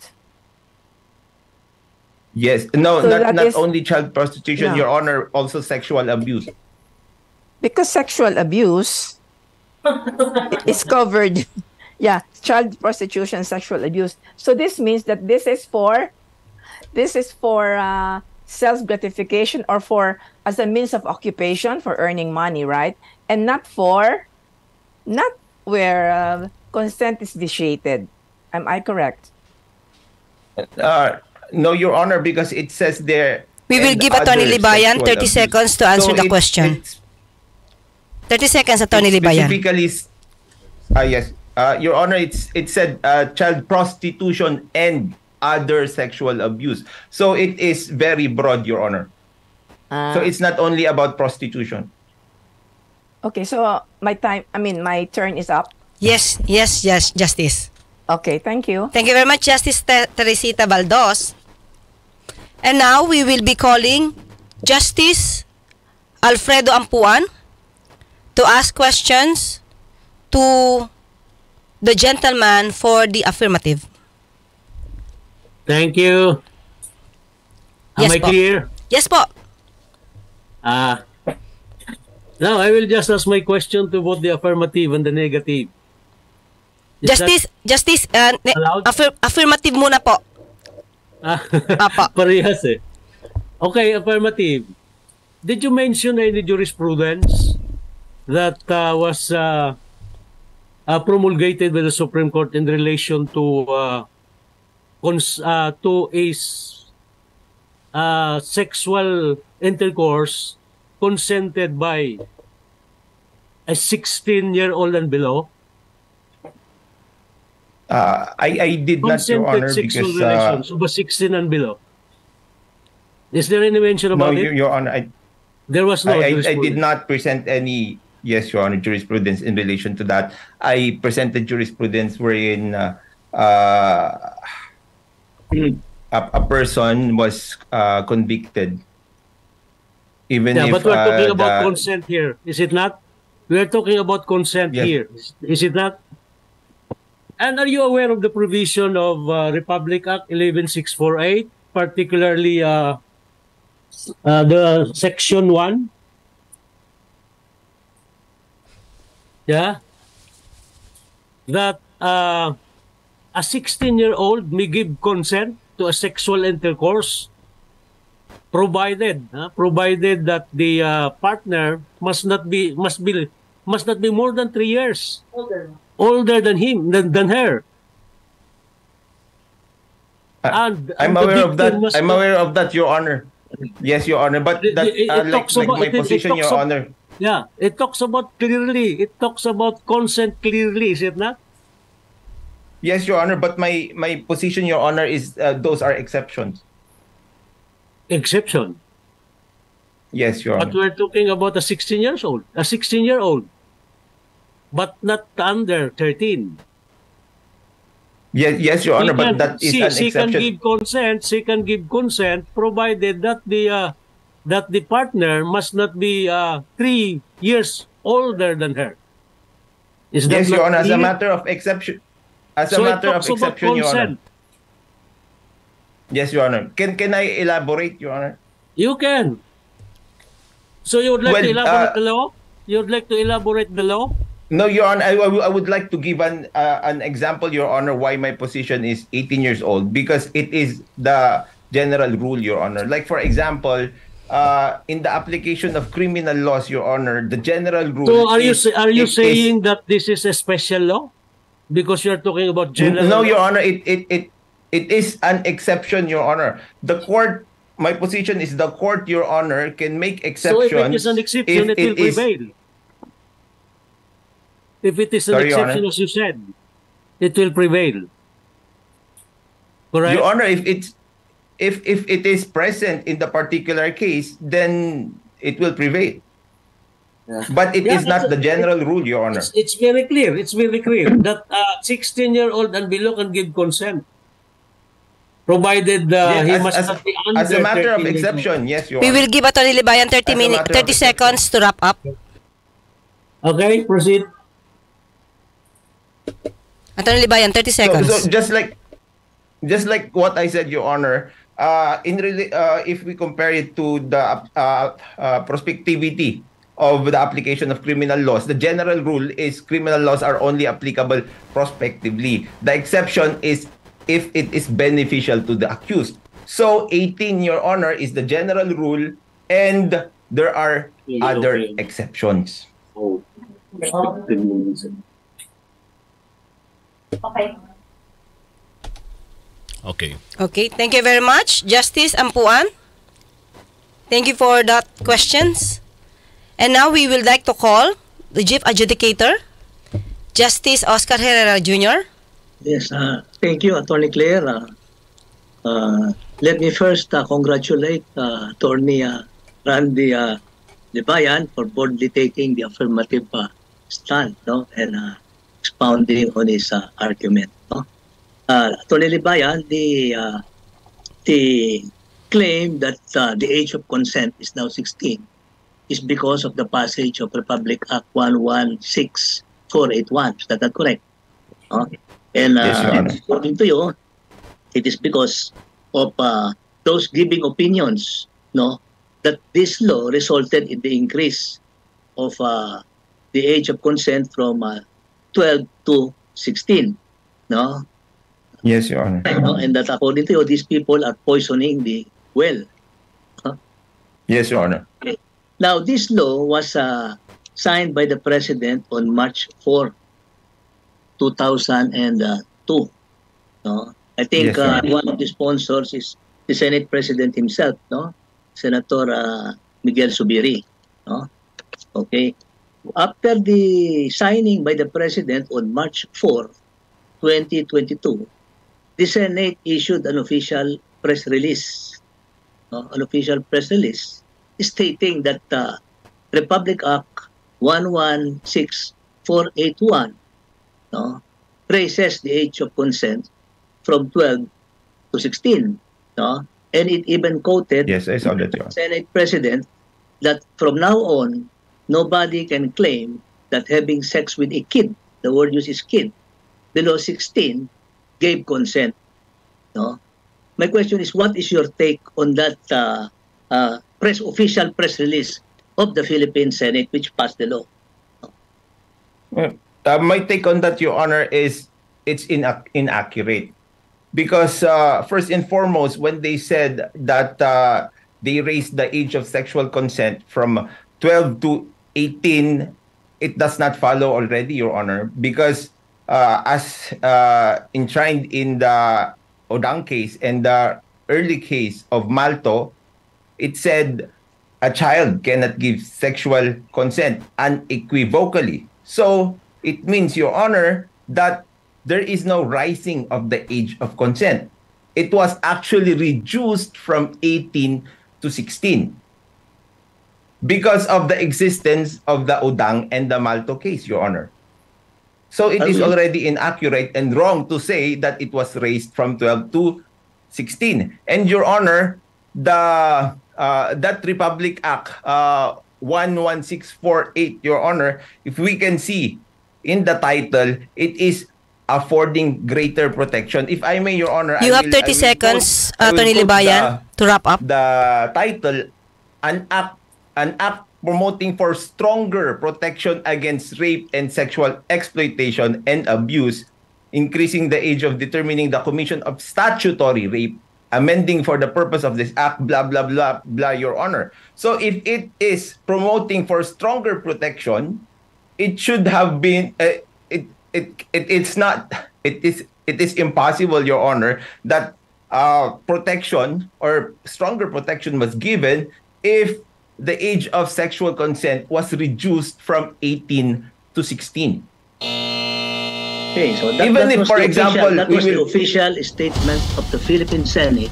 Yes, no, So not, not is- only child prostitution, No. Your Honor, also sexual abuse. Because sexual abuse is covered. [LAUGHS] Yeah, child prostitution, sexual abuse. So this means that this is for this is for uh, self gratification or for as a means of occupation for earning money, right? And not for not where uh, consent is vitiated. Am I correct? Uh, no, Your Honor, because it says there. We will give Attorney other Libayan 30 abuse. seconds to answer So the it- question. it's 30 seconds, Attorney Libayan. Specifically, s- ah yes, uh, Your Honor, it's it said uh, child prostitution and other sexual abuse. So it is very broad, Your Honor. so Ah. it's not only about prostitution. Okay, so uh, my time, I mean, my turn is up. Yes, yes, yes, Justice. Okay, thank you. Thank you very much, Justice Te- Teresita Baldos. And now we will be calling Justice Alfredo Ampuan to ask questions to the gentleman for the affirmative. Thank you. Am Yes I po. clear? Yes po. Ah. now, I will just ask my question to both the affirmative and the negative. Is Justice, Justice, uh, ne- affir- affirmative muna po. Ah, [LAUGHS] parehas eh. Okay, affirmative. Did you mention any jurisprudence that uh, was uh, uh, promulgated by the Supreme Court in relation to uh, cons- uh, to a uh, sexual intercourse consented by a 16-year-old and below? Uh, I, I did not, Your Consented Honor, sexual because uh, relations of a 16 and below. Is there any mention no, about Your, it? Your Honor, I, There was no I, I, I did not present any, yes, Your Honor, jurisprudence in relation to that. I presented jurisprudence wherein uh, uh, a, a person was uh, convicted, even yeah, if but we're uh, talking about the- consent here, is it not? We're talking about consent Yes. here, is, is it not? And are you aware of the provision of uh, Republic Act 11648, particularly uh, uh, the Section 1? Yeah? That uh, a 16-year-old may give consent to a sexual intercourse provided huh, provided that the uh, partner must not be must be must not be more than three years older than him than, than her and I'm and aware of that. I'm not- aware of that, Your Honor. Yes, Your Honor. But that, it- it uh, like, talks like about- my it- it position, talks Your Honor. Yeah it talks about clearly it talks about consent clearly is it not Yes, Your Honor. But my my position, Your Honor, is uh, those are exceptions. exception Yes, Your but Honor. we're talking about a 16 years old a 16 year old but not under 13 Yes, yes, Your Honor. She But can- that is she, an she can exception. give consent. She can give consent provided that the uh, that the partner must not be uh, three years older than her. Is that yes, Your Honor. As a matter of exception, as a So it matter of exception, Your Honor. Yes, Your Honor. Can can I elaborate, Your Honor? You can. So you would like Well, to elaborate uh, the law? You would like to elaborate the law? No, Your Honor. I, I would like to give an uh, an example, Your Honor, why my position is 18 years old because it is the general rule, Your Honor. Like for example, uh, in the application of criminal laws, Your Honor, the general rule. So are you is- are you it is- saying that this is a special law? Because you're talking about general. No, law? Your Honor, it, it, it, it is an exception, Your Honor. The court, my position is the court, Your Honor, can make So exceptions. if it is an exception, it will is- prevail. If it is an Sorry, exception, as you said, it will prevail. Correct? Your Honor, if it's if if it is present in the particular case, then it will prevail. But it is Yeah, not the general rule, Your Honor. It's, it's very clear. It's very clear that a 16-year-old and below can give consent, provided uh, Yes, he as- must as- not be under as a matter of 13 years exception, yes, Your We Honor. will give Attorney Libayan 30 As a minutes, matter 30 seconds to wrap up. Okay, proceed. Attorney Libayan, 30 So, seconds. so just like just like what I said, Your Honor, uh, in uh, if we compare it to the uh, uh, prospectivity of the application of criminal laws, the general rule is criminal laws are only applicable prospectively. The exception is if it is beneficial to the accused. So 18, Your Honor, is the general rule, and there are other exceptions. Okay. Okay. Okay, thank you very much. Justice Ampuan. Thank you for that questions. And now we would like to call the Chief Adjudicator, Justice Oscar Herrera Jr. Yes, uh, thank you, Attorney Claire. Uh, uh, let me first uh, congratulate uh, Attorney uh, Randy uh, Libayan for boldly taking the affirmative uh, stand no, and uh, expounding on his uh, argument. No? Uh, Attorney Libayan, the, uh, the claim that uh, the age of consent is now 16 is because of the passage of Republic Act 116481. Is that not correct? No? And Yes, uh, Honor. according to you, it is because of uh, those giving opinions, no, that this law resulted in the increase of uh, the age of consent from uh, 12 to 16, no, Yes, Your Honor. no, and that according to you, these people are poisoning the well. Yes, Your Honor. Now, this law was uh, signed by the President on March 4, 2002. No? I think Yes, uh, one of the sponsors is the Senate President himself, no? Senator uh, Miguel Subiri. No? Okay. After the signing by the President on March 4, 2022, the Senate issued an official press release, no? an official press release stating that uh, Republic Act 116481 no, raises the age of consent from 12 to 16. No? And it even quoted Yes, I saw that, Honor. Senate President that from now on, nobody can claim that having sex with a kid, the word used is kid, below 16, gave consent. No? My question is, what is your take on that uh, uh, press official press release of the Philippine Senate which passed the law? Uh, my take on that, Your Honor, is it's inac- inaccurate. Because uh, first and foremost, when they said that uh, they raised the age of sexual consent from 12 to 18, it does not follow already, Your Honor. Because uh, as uh, enshrined in the Odang case and the early case of Malto, it said a child cannot give sexual consent unequivocally. So it means, Your Honor, that there is no rising of the age of consent. It was actually reduced from 18 to 16 because of the existence of the Odang and the Malto case, Your Honor. So it is Okay. already inaccurate and wrong to say that it was raised from 12 to 16. And Your Honor, the uh, that Republic Act uh, 11648, Your Honor, if we can see in the title, it is affording greater protection. If I may, Your Honor, You I have will- 30 I will seconds, quote- I Attorney Libayan, the- to wrap up. the title an act an act promoting for stronger protection against rape and sexual exploitation and abuse increasing the age of determining the commission of statutory rape amending for the purpose of this act blah blah blah blah your honor. So if it is promoting for stronger protection it should have been uh, it, it it it's not it is it is impossible your honor that uh, protection or stronger protection was given if the age of sexual consent was reduced from 18 to 16 Okay, so that, Even that if, for example, official, that was the official statement of the Philippine Senate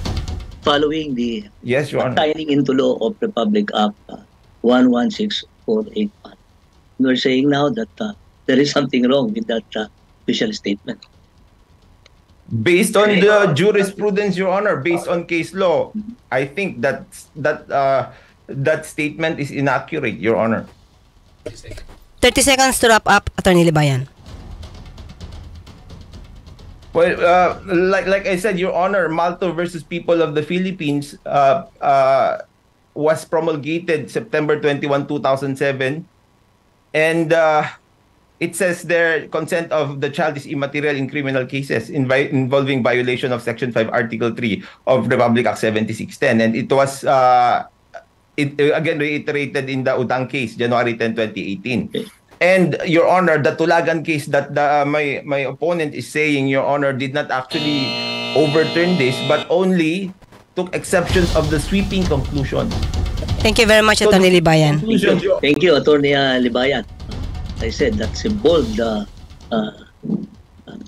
following the yes, Your Honor. signing into law of Republic Act uh, 116481. You're saying now that uh, there is something wrong with that uh, official statement. based on the jurisprudence your honor based on case law i think that that uh, that statement is inaccurate your honor 30 seconds to wrap up, Attorney Libayan. Well, uh, like like I said, Your Honor, Malto versus People of the Philippines uh, uh, was promulgated September 21, 2007. And uh, it says there, consent of the child is immaterial in criminal cases invi- involving violation of Section 5, Article 3 of Republic Act 7610. And it was, uh, it uh, again reiterated in the Utang case, January 10, 2018. And Your Honor, the Tulagan case that the, uh, my my opponent is saying, Your Honor, did not actually overturn this, but only took exceptions of the sweeping conclusions. Thank you very much, Attorney Libayan. Thank you, Thank you Attorney uh, Libayan. I said that's a bold, uh, uh,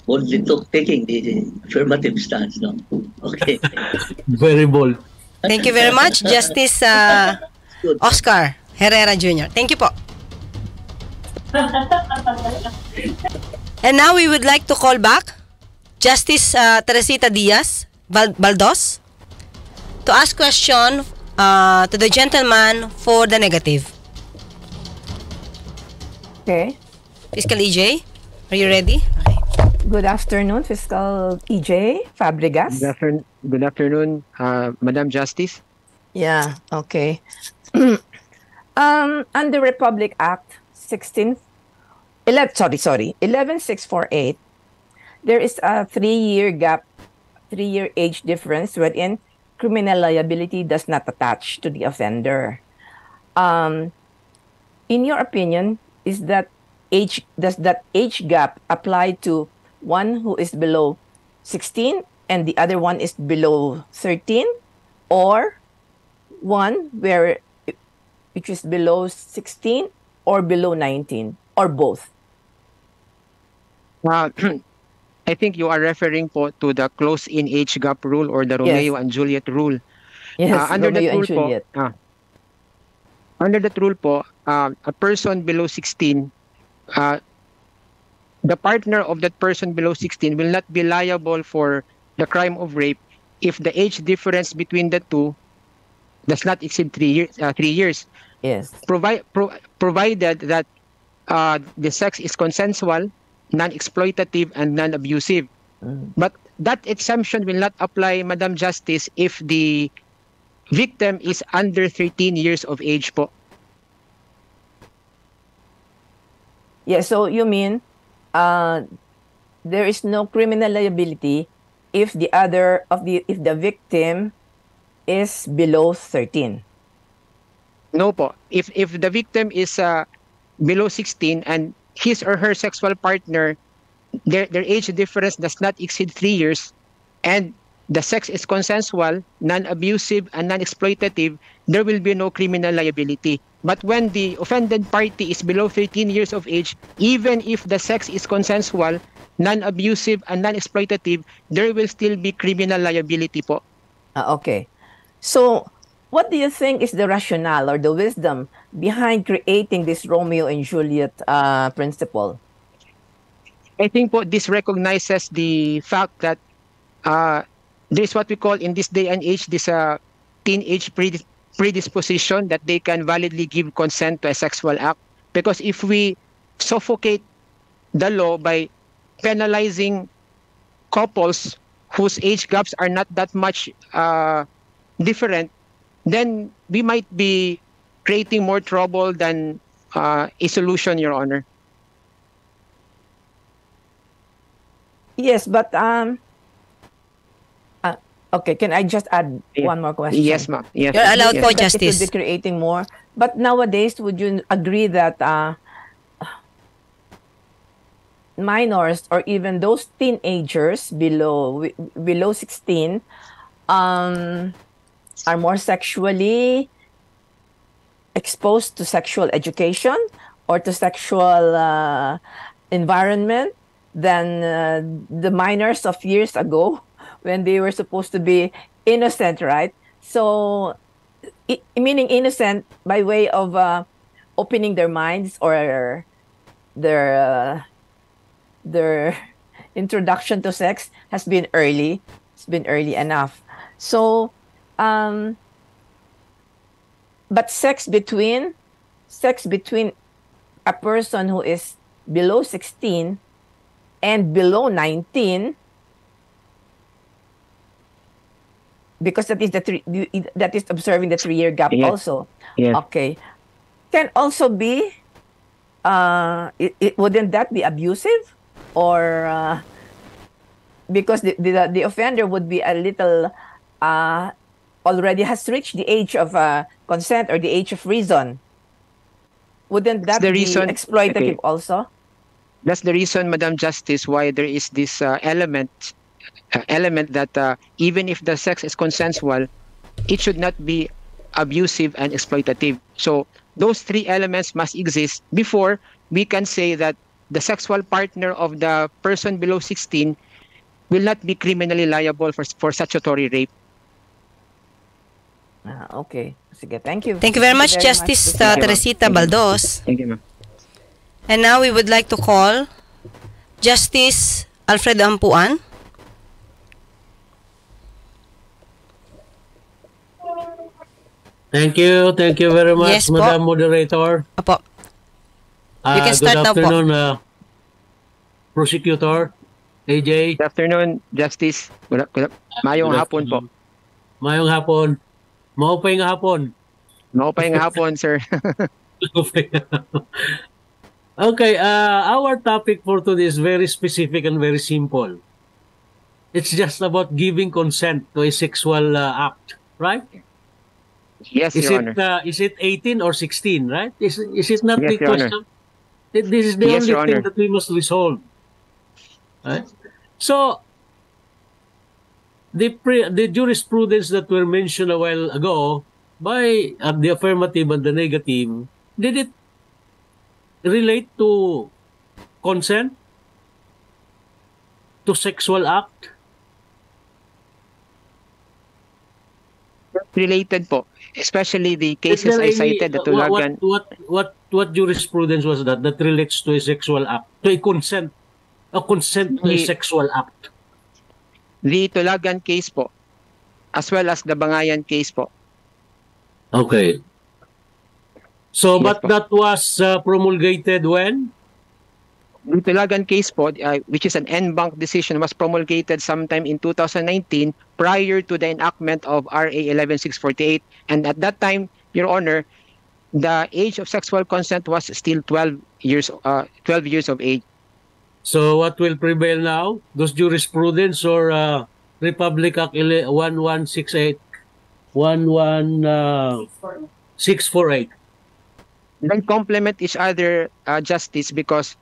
boldly took, taking the, the affirmative stance. No? Okay. [LAUGHS] Very bold. Thank you very much, Justice uh, Oscar Herrera Jr. Thank you po. And now we would like to call back Justice uh, Teresita Diaz Val- Baldos to ask question uh, to the gentleman for the negative. Okay. Fiscal EJ, are you ready? Good afternoon, Fiscal EJ Fabregas. Good, after- good afternoon, uh, Madam Justice. Yeah, okay. [CLEARS THROAT] um, under Republic Act 16, 11, sorry, sorry, 11648, there is a three-year gap, three-year age difference wherein criminal liability does not attach to the offender. Um, in your opinion, is that age does that age gap apply to one who is below 16 and the other one is below 13 or one where it- which is below 16 or below 19 or both. Uh, [CLEARS THROAT] I think you are referring po to the close-in age gap rule or the Romeo and Juliet rule. Yes, Uh, under Romeo that rule po, ah, under that rule po, uh, a person below 16, uh, the partner of that person below 16 will not be liable for the crime of rape if the age difference between the two does not exceed three years. Uh, three years. Yes. Provi- pro- provided that uh, the sex is consensual, non-exploitative, and non-abusive. But that exemption will not apply, Madam Justice, if the victim is under 13 years of age po. Yeah, so you mean uh, there is no criminal liability if the other of the if the victim is below 13. No po. If if the victim is uh, below 16 and his or her sexual partner their their age difference does not exceed 3 years and the sex is consensual, non-abusive and non-exploitative, there will be no criminal liability. But when the offended party is below 13 years of age, even if the sex is consensual, non-abusive and non-exploitative, there will still be criminal liability po. Ah, okay. So, what do you think is the rationale or the wisdom behind creating this Romeo and Juliet uh, principle? I think po this recognizes the fact that uh, there's what we call in this day and age this uh, teenage predis- predisposition that they can validly give consent to a sexual act. Because if we suffocate the law by penalizing couples whose age gaps are not that much uh, different, then we might be creating more trouble than uh, a solution, Your Honor. Yes, but um okay, can I just add Yeah. one more question? Yes, ma'am. Yes. You're allowed yes. po, That It would be creating more. But nowadays, would you agree that uh, minors or even those teenagers below below 16 um, are more sexually exposed to sexual education or to sexual uh, environment than uh, the minors of years ago when they were supposed to be innocent, right? So, i- meaning innocent by way of uh, opening their minds or their uh, their [LAUGHS] introduction to sex has been early. It's been early enough. So, um, but sex between sex between a person who is below 16 and below 19 because that is the three that is observing the three year gap Yes. also Yes. okay can also be uh it, it wouldn't that be abusive or uh, because the, the the offender would be a little uh already has reached the age of uh, consent or the age of reason wouldn't that the be reason- exploitative okay. also That's the reason, Madam Justice, why there is this uh, element element that uh, even if the sex is consensual, it should not be abusive and exploitative. So those three elements must exist before we can say that the sexual partner of the person below 16 will not be criminally liable for, for statutory rape. Ah, okay sige thank you Thank you very much, Justice uh, Thank you, ma'am. Teresita Baldos. Thank you, ma'am. And now we would like to call Justice Alfred Ampuan. Thank you. Thank you very much, Yes po. Madam Moderator. Apo. Ah, You can start good now po. afternoon, uh, Prosecutor AJ. Good afternoon, Justice. Good, good, mayong Good hapon po. Mayong hapon. Maupay nga hapon. Maupay nga hapon, sir. [LAUGHS] okay, uh, our topic for today is very specific and very simple. It's just about giving consent to a sexual uh, act, right? Yes, is Your it Honor. uh, is it 18 or 16, right? Is is it not Yes, the Your Honor. question? Th- This is the Yes, only Your thing Honor. that we must resolve. Right? So the pre- the jurisprudence that were mentioned a while ago by uh, the affirmative and the negative, did it relate to consent to sexual act? Related po. Especially the cases I cited, uh, what, Tulagan. what, what, what jurisprudence was that that relates to a sexual act, to a consent, a consent to a sexual act? The Tulagan case po. as well as the Bangayan case po. Okay. So, Yes but po. that was uh, promulgated when? The Tulagan case po, uh, which is an en banc decision, was promulgated sometime in 2019 prior to the enactment of RA 11648. And at that time, Your Honor, the age of sexual consent was still 12 years, uh, 12 years of age. So, what will prevail now? Those jurisprudence or uh, Republic Act ele- 1168? 11648? They complement each other, uh, Justice, because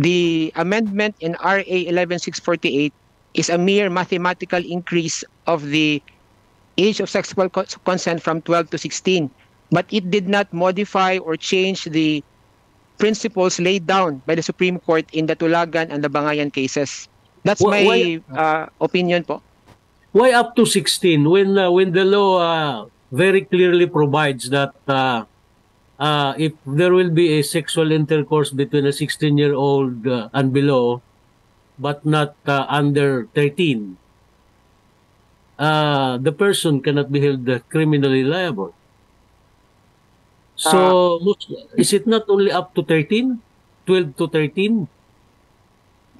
the amendment in RA 11648 is a mere mathematical increase of the age of sexual co- consent from 12 to 16. But it did not modify or change the principles laid down by the Supreme Court in the Tulagan and the Bangayan cases. That's my why- uh, opinion po. Why up to 16 when uh, when the law uh, very clearly provides that uh, uh, if there will be a sexual intercourse between a 16 year old uh, and below but not uh, under 13 uh, the person cannot be held uh, criminally liable. So is it not only up to 13 12 to 13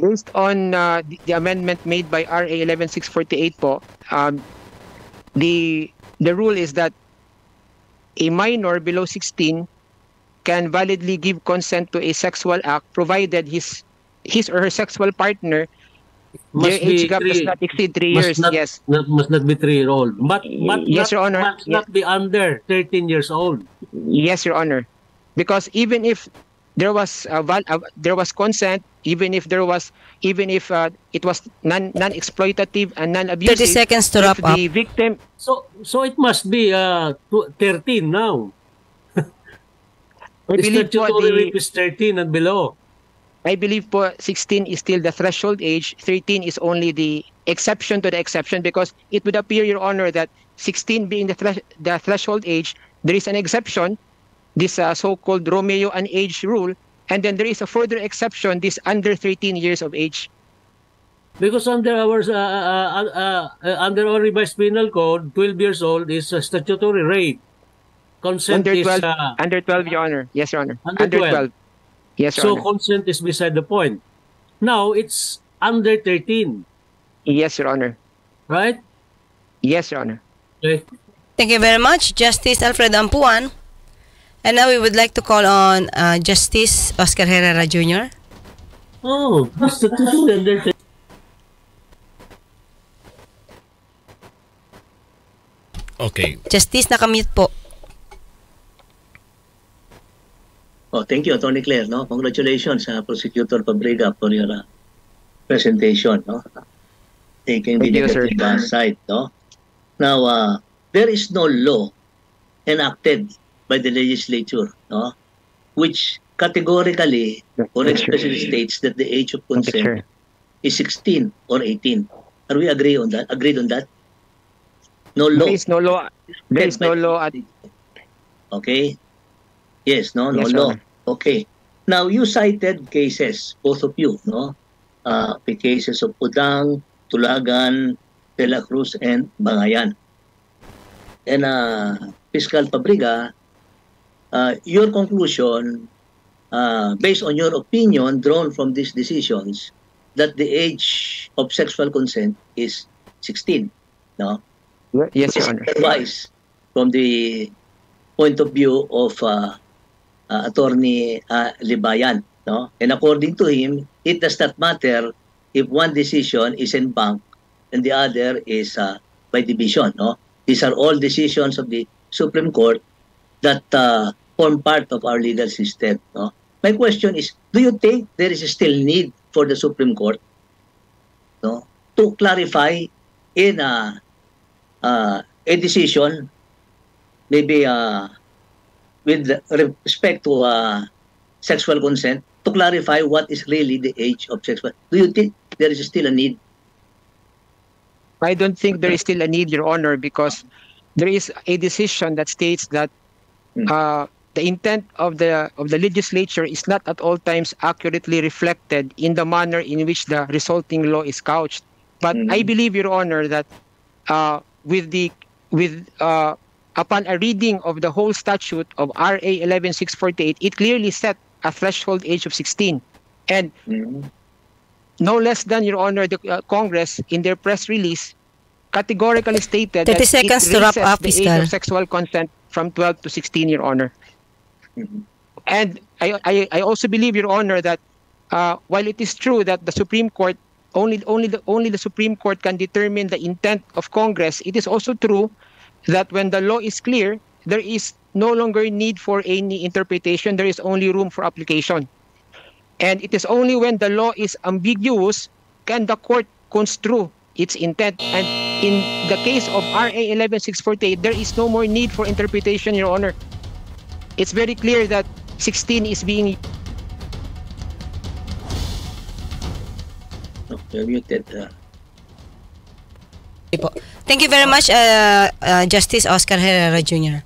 Based on uh, the, the amendment made by RA 11648 po, um, the the rule is that a minor below 16 can validly give consent to a sexual act provided his his or her sexual partner their age gap does not exceed 3 must years. Not, yes. not, must not be 3 year old. But, but Yes, not, Your Honor. must not be under 13 years old. Yes, Your Honor. Because even if there was uh, val- uh, there was consent, even if there was even if uh, it was non non exploitative and non abusive. 30 seconds to wrap up. The victim. So so it must be uh tw- 13 now. [LAUGHS] I The believe po the- rape is 13 and below. I believe po 16 is still the threshold age, 13 is only the exception to the exception because it would appear, Your Honor, that 16 being the, thresh- the threshold age, there is an exception, this uh, so-called Romeo and age rule, and then there is a further exception, this under 13 years of age. Because under our uh, uh, uh, uh, under our revised penal code, 12 years old is a statutory rape. Consent Under is 12, uh, under 12, Your Honor. Yes, Your Honor. Under 12. Yes, Your so Honor. consent is beside the point. Now it's under 13, Yes, Your Honor. right? Yes, Your Honor. Okay. Thank you very much, Justice Alfred Ampuan. And now we would like to call on uh, Justice Oscar Herrera Jr. Oh, statutory under 13. Okay. Justice, nakamute po. Oh, thank you, Attorney Claire. No? Congratulations, uh, Prosecutor Fabrega, for your uh, presentation. No? Taking the negative side. No? Now, uh, there is no law enacted by the legislature no? which categorically or sir. explicitly states that the age of sir. consent is 16 or 18. Are we agree on that? Agreed on that? No law. There is no law. There is no law at Okay? Yes, no, no Yes, law. Honor. Okay. Now, you cited cases, both of you, no? Uh, the cases of Udang, Tulagan, De La Cruz, and Bangayan. And uh, Fiscal Pabriga, uh, your conclusion, uh, based on your opinion drawn from these decisions, that the age of sexual consent is 16, no? Yes, Your Honor. advice from the point of view of uh, uh, attorney uh, Libayan no and according to him it does not matter if one decision is in bank and the other is uh, by division no these are all decisions of the Supreme Court that uh, form part of our legal system no my question is do you think there is still need for the Supreme Court no to clarify in a uh, a decision, maybe uh, with respect to uh, sexual consent, to clarify what is really the age of sexual. Do you think there is still a need? I don't think there is still a need, Your Honor, because there is a decision that states that uh, the intent of the of the legislature is not at all times accurately reflected in the manner in which the resulting law is couched. But I believe, Your Honor, that uh, with the with uh, upon a reading of the whole statute of RA 11648, it clearly set a threshold age of 16. And no less than, Your Honor, the uh, Congress, in their press release, categorically stated 30 that seconds it to wrap raises up, the age of sexual consent from 12 to 16, Your Honor. And I, I, I also believe, Your Honor, that uh, while it is true that the Supreme Court only only the only the Supreme Court can determine the intent of Congress, it is also true that when the law is clear, there is no longer need for any interpretation. There is only room for application. And it is only when the law is ambiguous can the court construe its intent. And in the case of RA 11648, there is no more need for interpretation, Your Honor. It's very clear that 16 is being Oh, you're muted. Uh. Thank you very much, uh, uh, Justice Oscar Herrera Jr.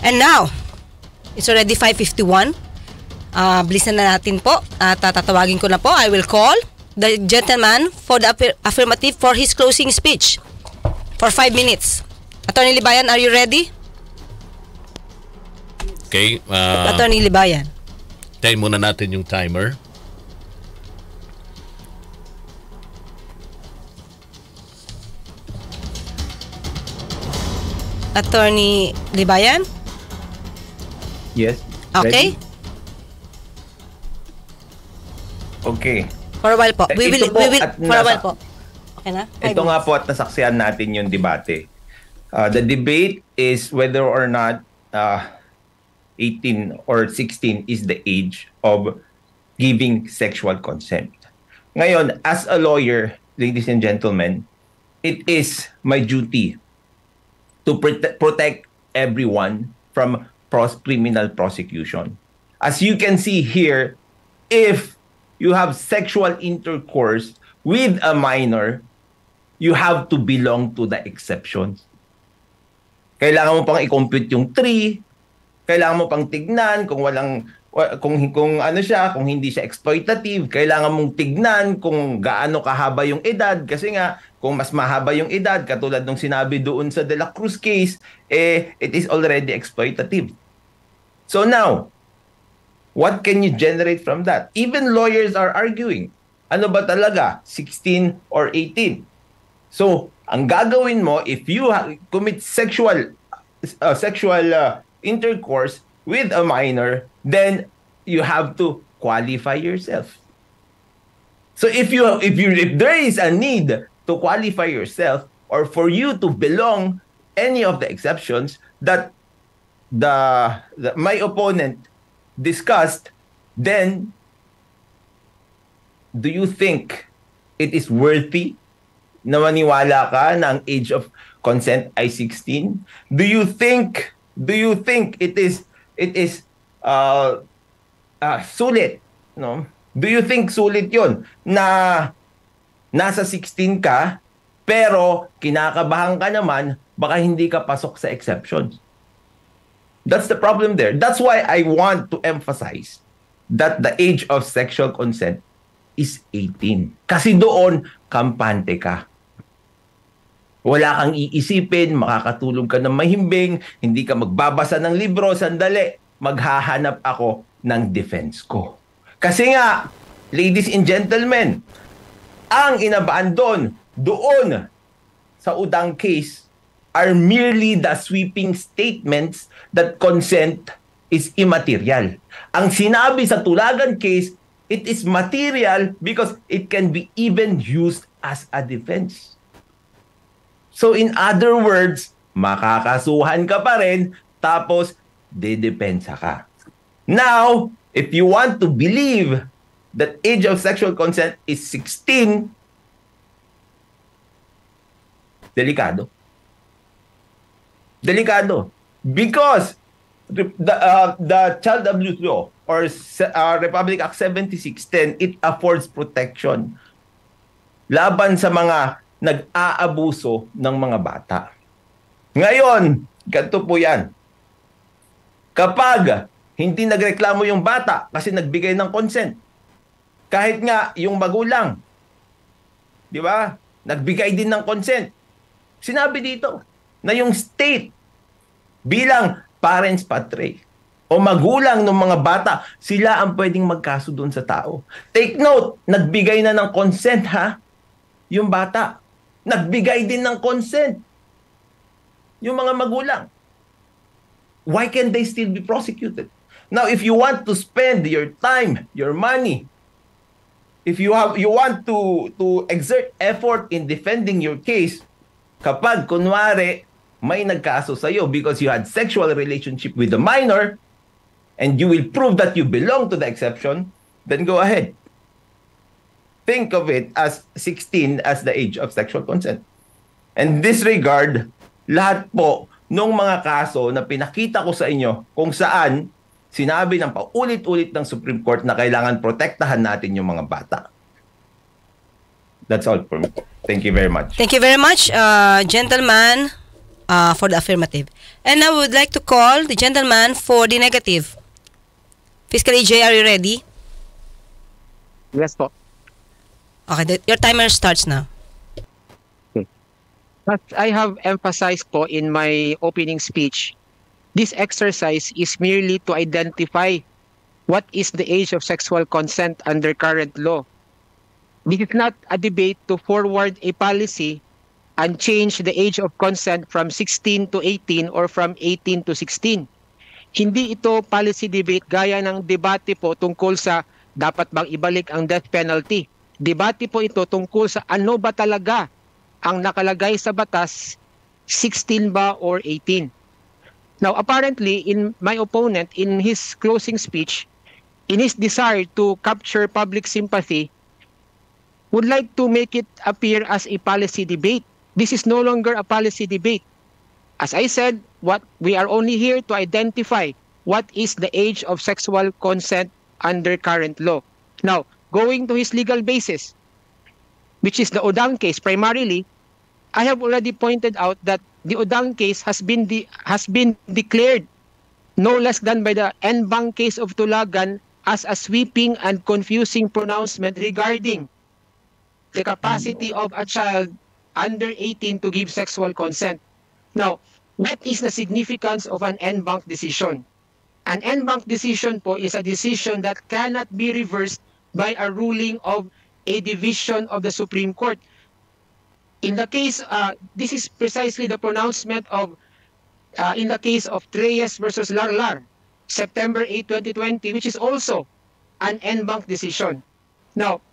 And now, it's already 5.51. Uh, bilisan na natin po. At uh, tatawagin ko na po. I will call the gentleman for the affir- affirmative for his closing speech for 5 minutes. Attorney Libayan, are you ready? Okay. Uh, Attorney Libayan. tayo muna natin yung timer. Attorney Libayan? Yes. Okay. Ready? Okay. For a while po. We Ito will, we will, for a while po. Okay na? Five Ito nga minutes. po at nasaksihan natin yung debate. Uh, the debate is whether or not uh, 18 or 16 is the age of giving sexual consent. Ngayon, as a lawyer, ladies and gentlemen, it is my duty to prote- protect everyone from pros- criminal prosecution. As you can see here, if you have sexual intercourse with a minor, you have to belong to the exceptions. Kailangan mo pang i-compute yung 3, kailangan mo pang tignan kung walang wa- kung kung ano siya, kung hindi siya exploitative, kailangan mong tignan kung gaano kahaba yung edad kasi nga kung mas mahaba yung edad katulad nung sinabi doon sa De La Cruz case, eh it is already exploitative. So now, what can you generate from that? Even lawyers are arguing. Ano ba talaga? 16 or 18? So, ang gagawin mo if you commit sexual uh, sexual uh, intercourse with a minor, then you have to qualify yourself. So if you if you if there is a need to qualify yourself or for you to belong any of the exceptions that the, the my opponent discussed, then do you think it is worthy na maniwala ka na ang age of consent ay 16? Do you think do you think it is it is uh, uh sulit, no? Do you think sulit 'yon na nasa 16 ka pero kinakabahan ka naman baka hindi ka pasok sa exceptions? That's the problem there. That's why I want to emphasize that the age of sexual consent is 18. Kasi doon, kampante ka. Wala kang iisipin, makakatulog ka ng mahimbing, hindi ka magbabasa ng libro, sandali, maghahanap ako ng defense ko. Kasi nga, ladies and gentlemen, ang inabaan doon, doon sa udang case are merely the sweeping statements that consent is immaterial. Ang sinabi sa tulagan case, it is material because it can be even used as a defense. So in other words, makakasuhan ka pa rin tapos dedepensa ka. Now, if you want to believe that age of sexual consent is 16, delikado. Delikado. Because the uh, the child abuse law or uh, Republic Act 7610 it affords protection laban sa mga nag-aabuso ng mga bata. Ngayon, ganito po 'yan. Kapag hindi nagreklamo yung bata kasi nagbigay ng consent, kahit nga yung magulang, di ba? Nagbigay din ng consent. Sinabi dito na yung state bilang parents patre o magulang ng mga bata, sila ang pwedeng magkaso doon sa tao. Take note, nagbigay na ng consent ha, yung bata. Nagbigay din ng consent yung mga magulang. Why can they still be prosecuted? Now, if you want to spend your time, your money, if you have you want to to exert effort in defending your case, kapag kunwari may nagkaso sa iyo because you had sexual relationship with a minor and you will prove that you belong to the exception, then go ahead. Think of it as 16 as the age of sexual consent. And disregard lahat po nung mga kaso na pinakita ko sa inyo kung saan sinabi ng paulit-ulit ng Supreme Court na kailangan protektahan natin yung mga bata. That's all for me. Thank you very much. Thank you very much, uh, gentleman, uh, for the affirmative. And I would like to call the gentleman for the negative. Fiscal EJ, are you ready? Yes po. Okay, the, your timer starts now. As I have emphasized po in my opening speech, this exercise is merely to identify what is the age of sexual consent under current law. This is not a debate to forward a policy and change the age of consent from 16 to 18 or from 18 to 16. Hindi ito policy debate gaya ng debate po tungkol sa dapat bang ibalik ang death penalty. Debate po ito tungkol sa ano ba talaga ang nakalagay sa batas 16 ba or 18. Now, apparently, in my opponent, in his closing speech, in his desire to capture public sympathy, would like to make it appear as a policy debate. This is no longer a policy debate. As I said, what we are only here to identify what is the age of sexual consent under current law. Now, going to his legal basis, which is the Odang case primarily, I have already pointed out that the Odang case has been de- has been declared no less than by the Enbang case of Tulagan as a sweeping and confusing pronouncement regarding the capacity of a child under 18 to give sexual consent. Now, what is the significance of an en banc decision? An en banc decision po is a decision that cannot be reversed by a ruling of a division of the Supreme Court. In the case, uh, this is precisely the pronouncement of, uh, in the case of Treyes versus Larlar, September 8, 2020, which is also an en banc decision. Now,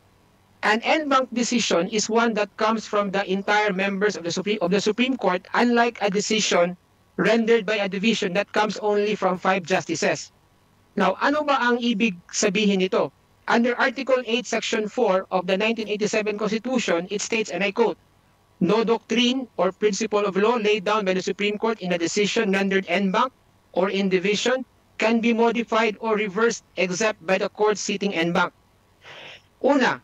an en banc decision is one that comes from the entire members of the Supreme of the Supreme Court, unlike a decision rendered by a division that comes only from five justices. Now, ano ba ang ibig sabihin nito? Under Article 8, Section 4 of the 1987 Constitution, it states, and I quote, No doctrine or principle of law laid down by the Supreme Court in a decision rendered en banc or in division can be modified or reversed except by the court sitting en banc. Una,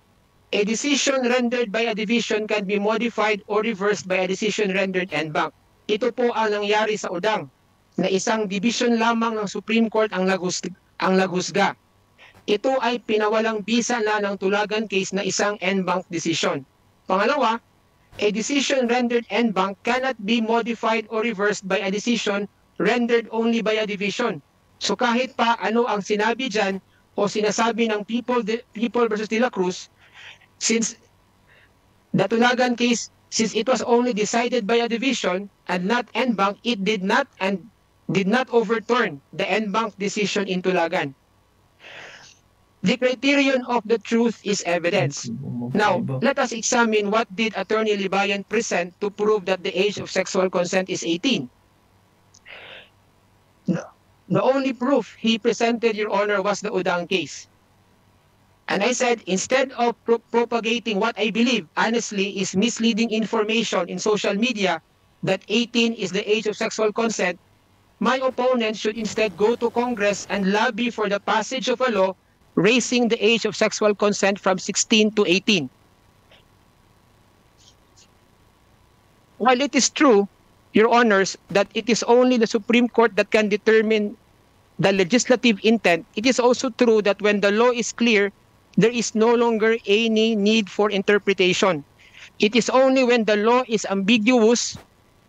a decision rendered by a division can be modified or reversed by a decision rendered en banc. Ito po ang nangyari sa Udang, na isang division lamang ng Supreme Court ang, lagus ang lagusga. Ito ay pinawalang bisa na ng tulagan case na isang en banc decision. Pangalawa, a decision rendered en banc cannot be modified or reversed by a decision rendered only by a division. So kahit pa ano ang sinabi dyan o sinasabi ng People, people versus De La Cruz, since the Tulagan case, since it was only decided by a division and not en banc, it did not and did not overturn the en banc decision in Tulagan. The criterion of the truth is evidence. Now, let us examine what did Attorney Libayan present to prove that the age of sexual consent is 18. The, the only proof he presented, Your Honor, was the Udang case. And I said, instead of pro propagating what I believe, honestly, is misleading information in social media that 18 is the age of sexual consent, my opponent should instead go to Congress and lobby for the passage of a law raising the age of sexual consent from 16 to 18. While it is true, Your Honors, that it is only the Supreme Court that can determine the legislative intent, it is also true that when the law is clear, there is no longer any need for interpretation. It is only when the law is ambiguous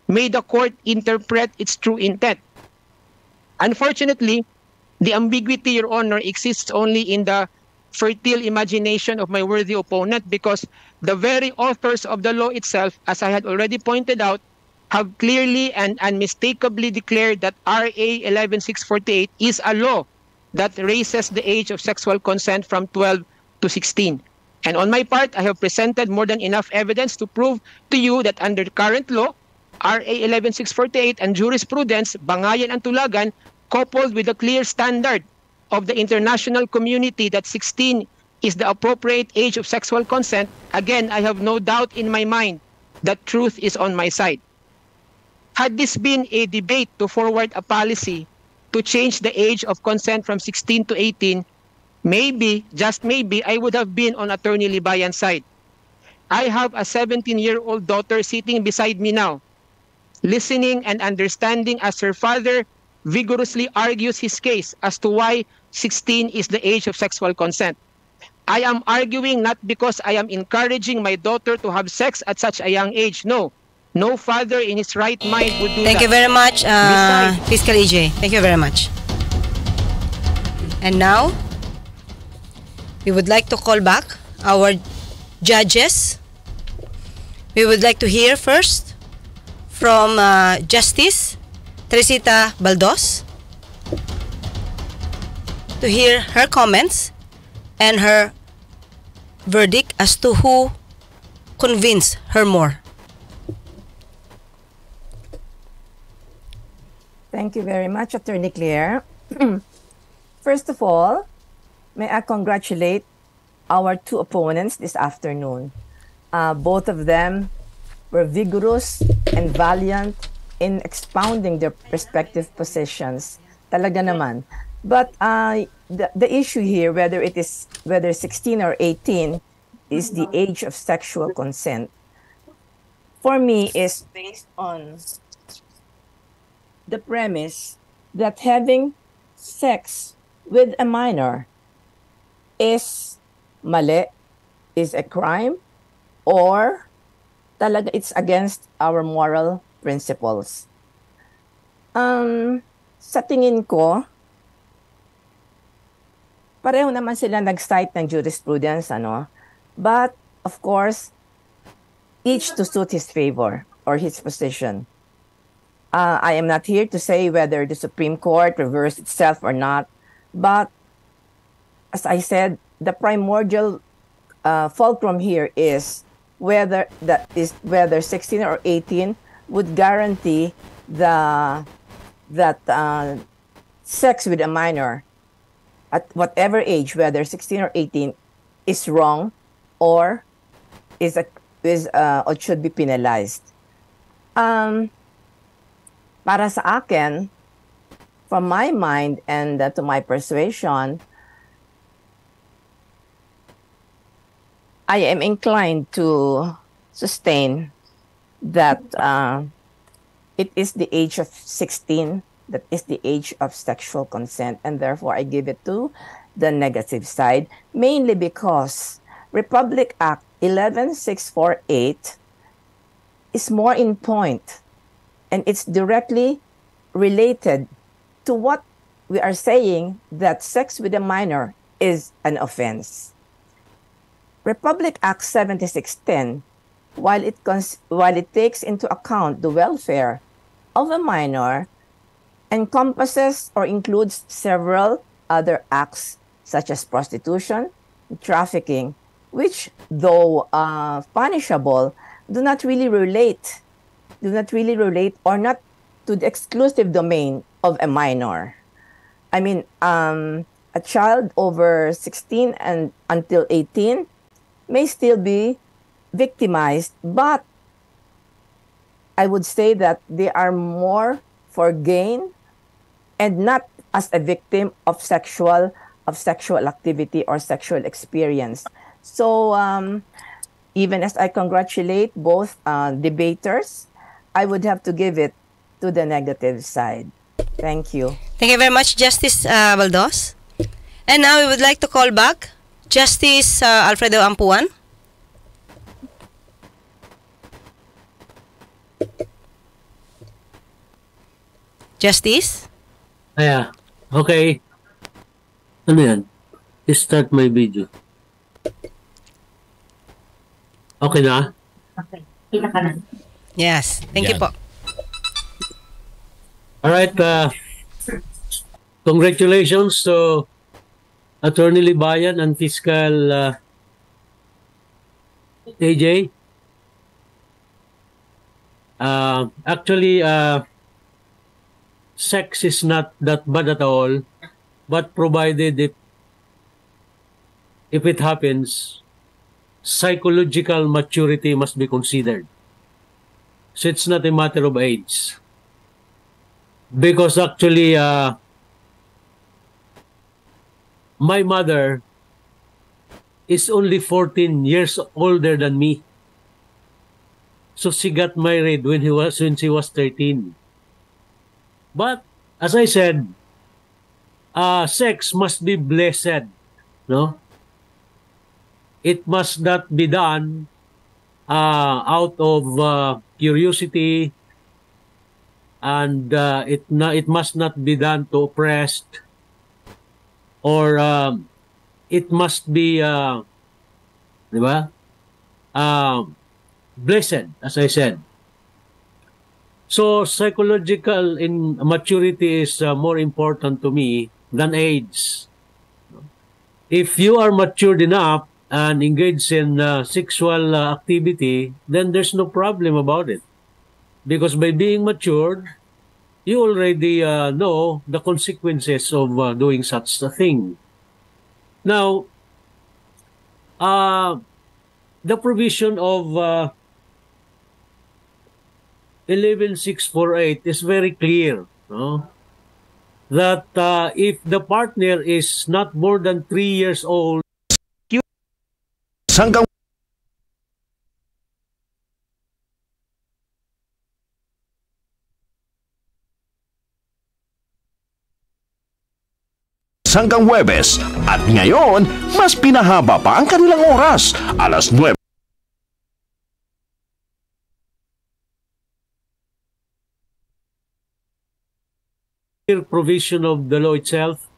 may the court interpret its true intent. Unfortunately, the ambiguity, Your Honor, exists only in the fertile imagination of my worthy opponent because the very authors of the law itself, as I had already pointed out, have clearly and unmistakably declared that RA 11648 is a law that raises the age of sexual consent from 12 to 16. And on my part, I have presented more than enough evidence to prove to you that under current law, RA 11648 and jurisprudence, bangayan and tulagan, coupled with a clear standard of the international community that 16 is the appropriate age of sexual consent, again, I have no doubt in my mind that truth is on my side. Had this been a debate to forward a policy to change the age of consent from 16 to 18, maybe, just maybe, I would have been on Attorney Libayan's side. I have a 17-year-old daughter sitting beside me now, listening and understanding as her father vigorously argues his case as to why 16 is the age of sexual consent. I am arguing not because I am encouraging my daughter to have sex at such a young age. No. No father in his right mind would do Thank that. Thank you very much, uh, Fiscal EJ. Thank you very much. And now, we would like to call back our judges. We would like to hear first from uh, Justice Teresita Baldos to hear her comments and her verdict as to who convinced her more. Thank you very much, Attorney Claire. [CLEARS THROAT] First of all, may I congratulate our two opponents this afternoon. Uh, both of them were vigorous and valiant in expounding their respective positions. Talaga naman. But uh, the, the issue here, whether it is whether 16 or 18, is the age of sexual consent. For me, is based on the premise that having sex with a minor is mali, is a crime, or talaga it's against our moral principles. Um, sa tingin ko, pareho naman sila nag-cite ng jurisprudence, ano? But, of course, each to suit his favor or his position. Uh, I am not here to say whether the Supreme Court reversed itself or not, but as I said, the primordial uh, fulcrum here is whether that is whether 16 or 18 would guarantee the that uh, sex with a minor at whatever age, whether 16 or 18, is wrong or is a, is uh, or should be penalized. Um, para sa akin, from my mind and uh, to my persuasion, I am inclined to sustain that uh, it is the age of 16 that is the age of sexual consent, and therefore I give it to the negative side, mainly because Republic Act 11648 is more in point and it's directly related to what we are saying that sex with a minor is an offense. Republic Act 7610, while it, cons- while it takes into account the welfare of a minor, encompasses or includes several other acts such as prostitution, trafficking, which, though uh, punishable, do not really relate, do not really relate or not to the exclusive domain of a minor. I mean, um, a child over 16 and until 18 may still be victimized, but I would say that they are more for gain and not as a victim of sexual of sexual activity or sexual experience. So um, even as I congratulate both uh, debaters, I would have to give it to the negative side. Thank you. Thank you very much, Justice uh, Baldos. And now we would like to call back Justice uh, Alfredo Ampuan. Justice? Aya. Okay. Ano yan? Start my video. Okay na? Okay. Kita ka na. Yes. Thank you Yan. po. Alright, uh, congratulations to Attorney Libayan and Fiscal uh, AJ. Uh, actually, uh, sex is not that bad at all, but provided if, if it happens, psychological maturity must be considered. So it's not a matter of age because actually uh, my mother is only 14 years older than me. So she got married when he was when she was 13 but as i said uh, sex must be blessed no? It must not be done uh, out of uh, curiosity and uh, it na, it must not be done to oppressed or um, it must be uh, di ba? Um, blessed as I said. So psychological in maturity is uh, more important to me than age if you are matured enough and engaged in uh, sexual uh, activity then there's no problem about it. Because by being matured, you already uh, know the consequences of uh, doing such a thing. Now, uh, the provision of uh, 11648 is very clear. No? That uh, if the partner is not more than three years old, hanggang Webes. At ngayon, mas pinahaba pa ang kanilang oras. Alas 9 clear provision of the law itself.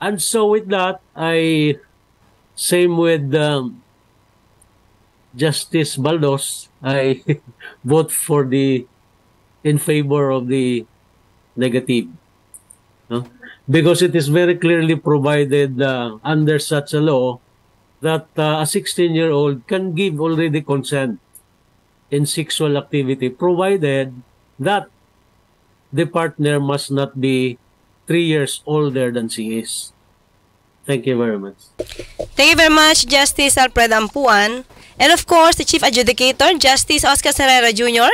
And so with that, I same with um, Justice Baldos, I [LAUGHS] vote for the in favor of the negative. No? Because it is very clearly provided uh, under such a law that uh, a 16-year-old can give already consent in sexual activity provided that the partner must not be three years older than she is. Thank you very much. Thank you very much, Justice Alfred Ampuan. And of course, the Chief Adjudicator, Justice Oscar Serrera Jr.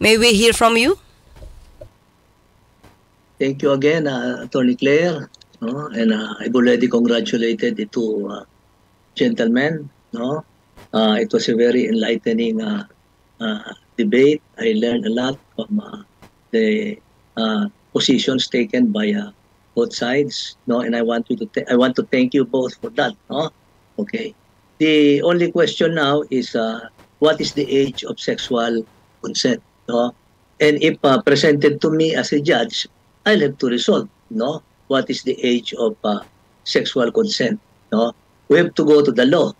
May we hear from you? Thank you again, uh, Attorney Claire. No? And uh, I've already congratulated the two uh, gentlemen. No? Uh, it was a very enlightening uh, uh, debate. I learned a lot from uh, the uh, positions taken by uh, both sides. No? And I want, you to I want to thank you both for that. No? Okay. The only question now is uh, what is the age of sexual consent? No? And if uh, presented to me as a judge, I'll have to resolve, no? What is the age of uh, sexual consent, no? We have to go to the law,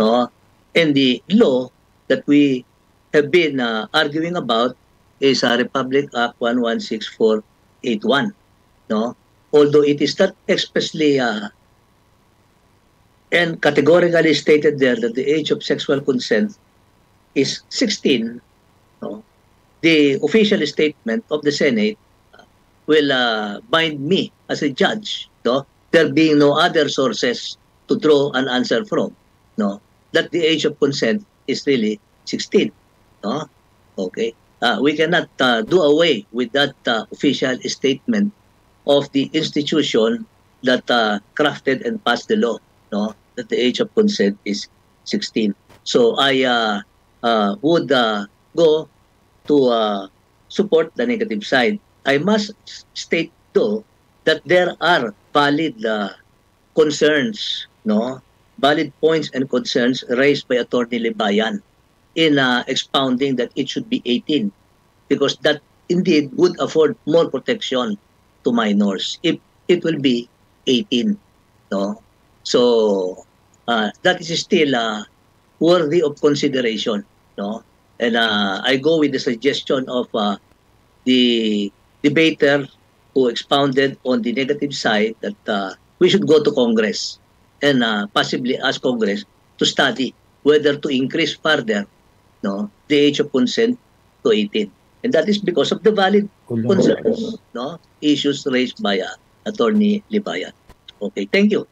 no? And the law that we have been uh, arguing about is uh, Republic Act 116481, no? Although it is not expressly uh, and categorically stated there that the age of sexual consent is 16, no? the official statement of the Senate will uh, bind me as a judge, no? there being no other sources to draw an answer from, no? that the age of consent is really 16. No? Okay. Uh, we cannot uh, do away with that uh, official statement of the institution that uh, crafted and passed the law, no? that the age of consent is 16. So I uh, uh, would uh, go to uh, support the negative side. I must state though that there are valid uh, concerns, no, valid points and concerns raised by Attorney Libayan, in uh, expounding that it should be 18 because that indeed would afford more protection to minors if it will be 18 no? So uh, that is still uh, worthy of consideration no? And uh, I go with the suggestion of uh, the debater who expounded on the negative side that uh, we should go to Congress and uh, possibly ask Congress to study whether to increase further no the age of consent to 18 and that is because of the valid concerns no issues raised by uh, attorney Libayan okay thank you.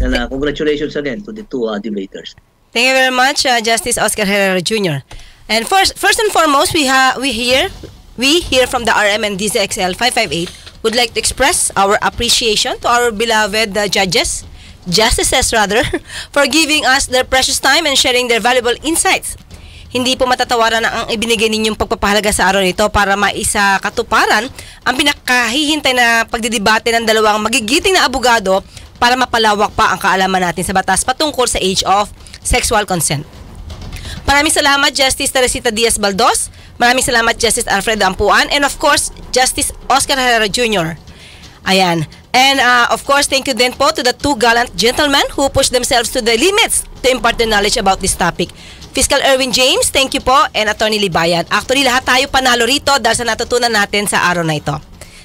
And uh, congratulations again to the two uh, debaters. Thank you very much, uh, Justice Oscar Herrera Jr. And first, first and foremost, we ha- we hear we hear from the RM and DZXL 558 would like to express our appreciation to our beloved uh, judges, justices rather, [LAUGHS] for giving us their precious time and sharing their valuable insights. Hindi po matatawaran ang ibinigay ninyong pagpapahalaga sa araw nito para maisa katuparan ang pinakahihintay na pagdidebate ng dalawang magigiting na abogado para mapalawak pa ang kaalaman natin sa batas patungkol sa age of sexual consent. Maraming salamat Justice Teresita Diaz Baldos, maraming salamat Justice Alfredo Ampuan, and of course, Justice Oscar Herrera Jr. Ayan. And uh, of course, thank you din po to the two gallant gentlemen who pushed themselves to the limits to impart their knowledge about this topic. Fiscal Erwin James, thank you po, and Attorney Libayan. Actually, lahat tayo panalo rito dahil sa natutunan natin sa araw na ito.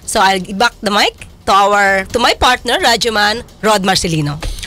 So, I'll give back the mic to our to my partner, Radyoman Rod Marcelino.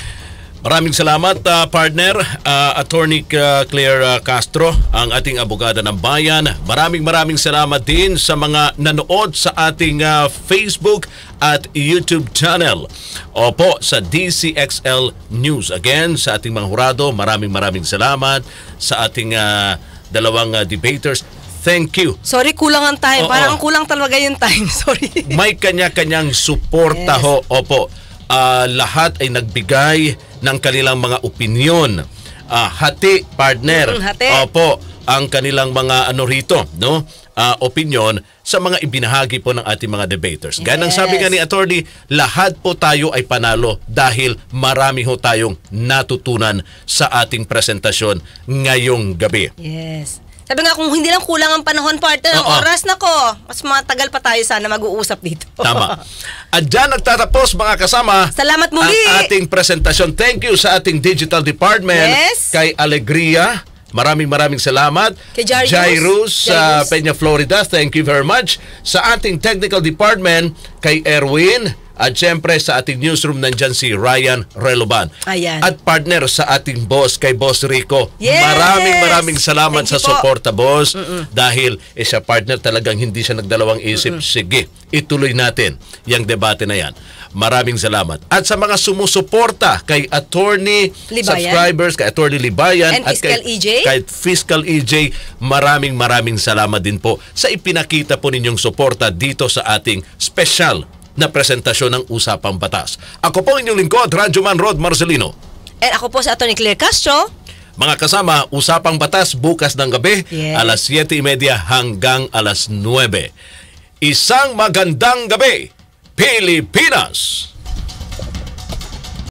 Maraming salamat uh, partner uh, Attorney uh, Claire uh, Castro ang ating abogada ng bayan. Maraming maraming salamat din sa mga nanood sa ating uh, Facebook at YouTube channel. Opo sa DCXL News. Again sa ating mga hurado, maraming maraming salamat sa ating uh, dalawang uh, debaters. Thank you. Sorry, kulang ang time. Oo. Parang kulang talaga yung time. [LAUGHS] Sorry. May kanya-kanyang suporta Yes. ho. Opo. Ah, lahat ay nagbigay ng kanilang mga opinyon. Ah, hati, partner. Mm, hati. Opo, ang kanilang mga ano rito, no? Ah, opinion sa mga ibinahagi po ng ating mga debaters. Gaya ng sabi nga ni attorney, lahat po tayo ay panalo dahil marami ho tayong natutunan sa ating presentasyon ngayong gabi. Yes. Sabi nga, kung hindi lang kulang ang panahon, partner, ang Oo. oras na ko, mas matagal pa tayo sana mag-uusap dito. Tama. [LAUGHS] At dyan nagtatapos mga kasama Salamat muli. ang ating presentasyon. Thank you sa ating digital department Yes. kay Alegria. Maraming maraming salamat. Kay Jairus. Jairus sa Jairus. Peña, Florida. Thank you very much. Sa ating technical department kay Erwin at syempre sa ating newsroom nandyan si Ryan Reloban. Ayan. At partner sa ating boss kay Boss Rico. Yes! Maraming maraming salamat Thank sa suporta boss dahil eh, siya partner talagang hindi siya nagdalawang isip. Sige, ituloy natin yung debate na yan. Maraming salamat. At sa mga sumusuporta kay Attorney Libayan. subscribers, kay Attorney Libayan And at Fiscal kay, EJ. kay Fiscal EJ, maraming maraming salamat din po sa ipinakita po ninyong suporta dito sa ating special na presentasyon ng Usapang Batas. Ako po inyong lingkod, Radyoman Rod Marcelino. And ako po sa Atty. Claire Castro. Mga kasama, Usapang Batas bukas ng gabi, Yes. alas 7.30 hanggang alas 9. Isang magandang gabi, Pilipinas!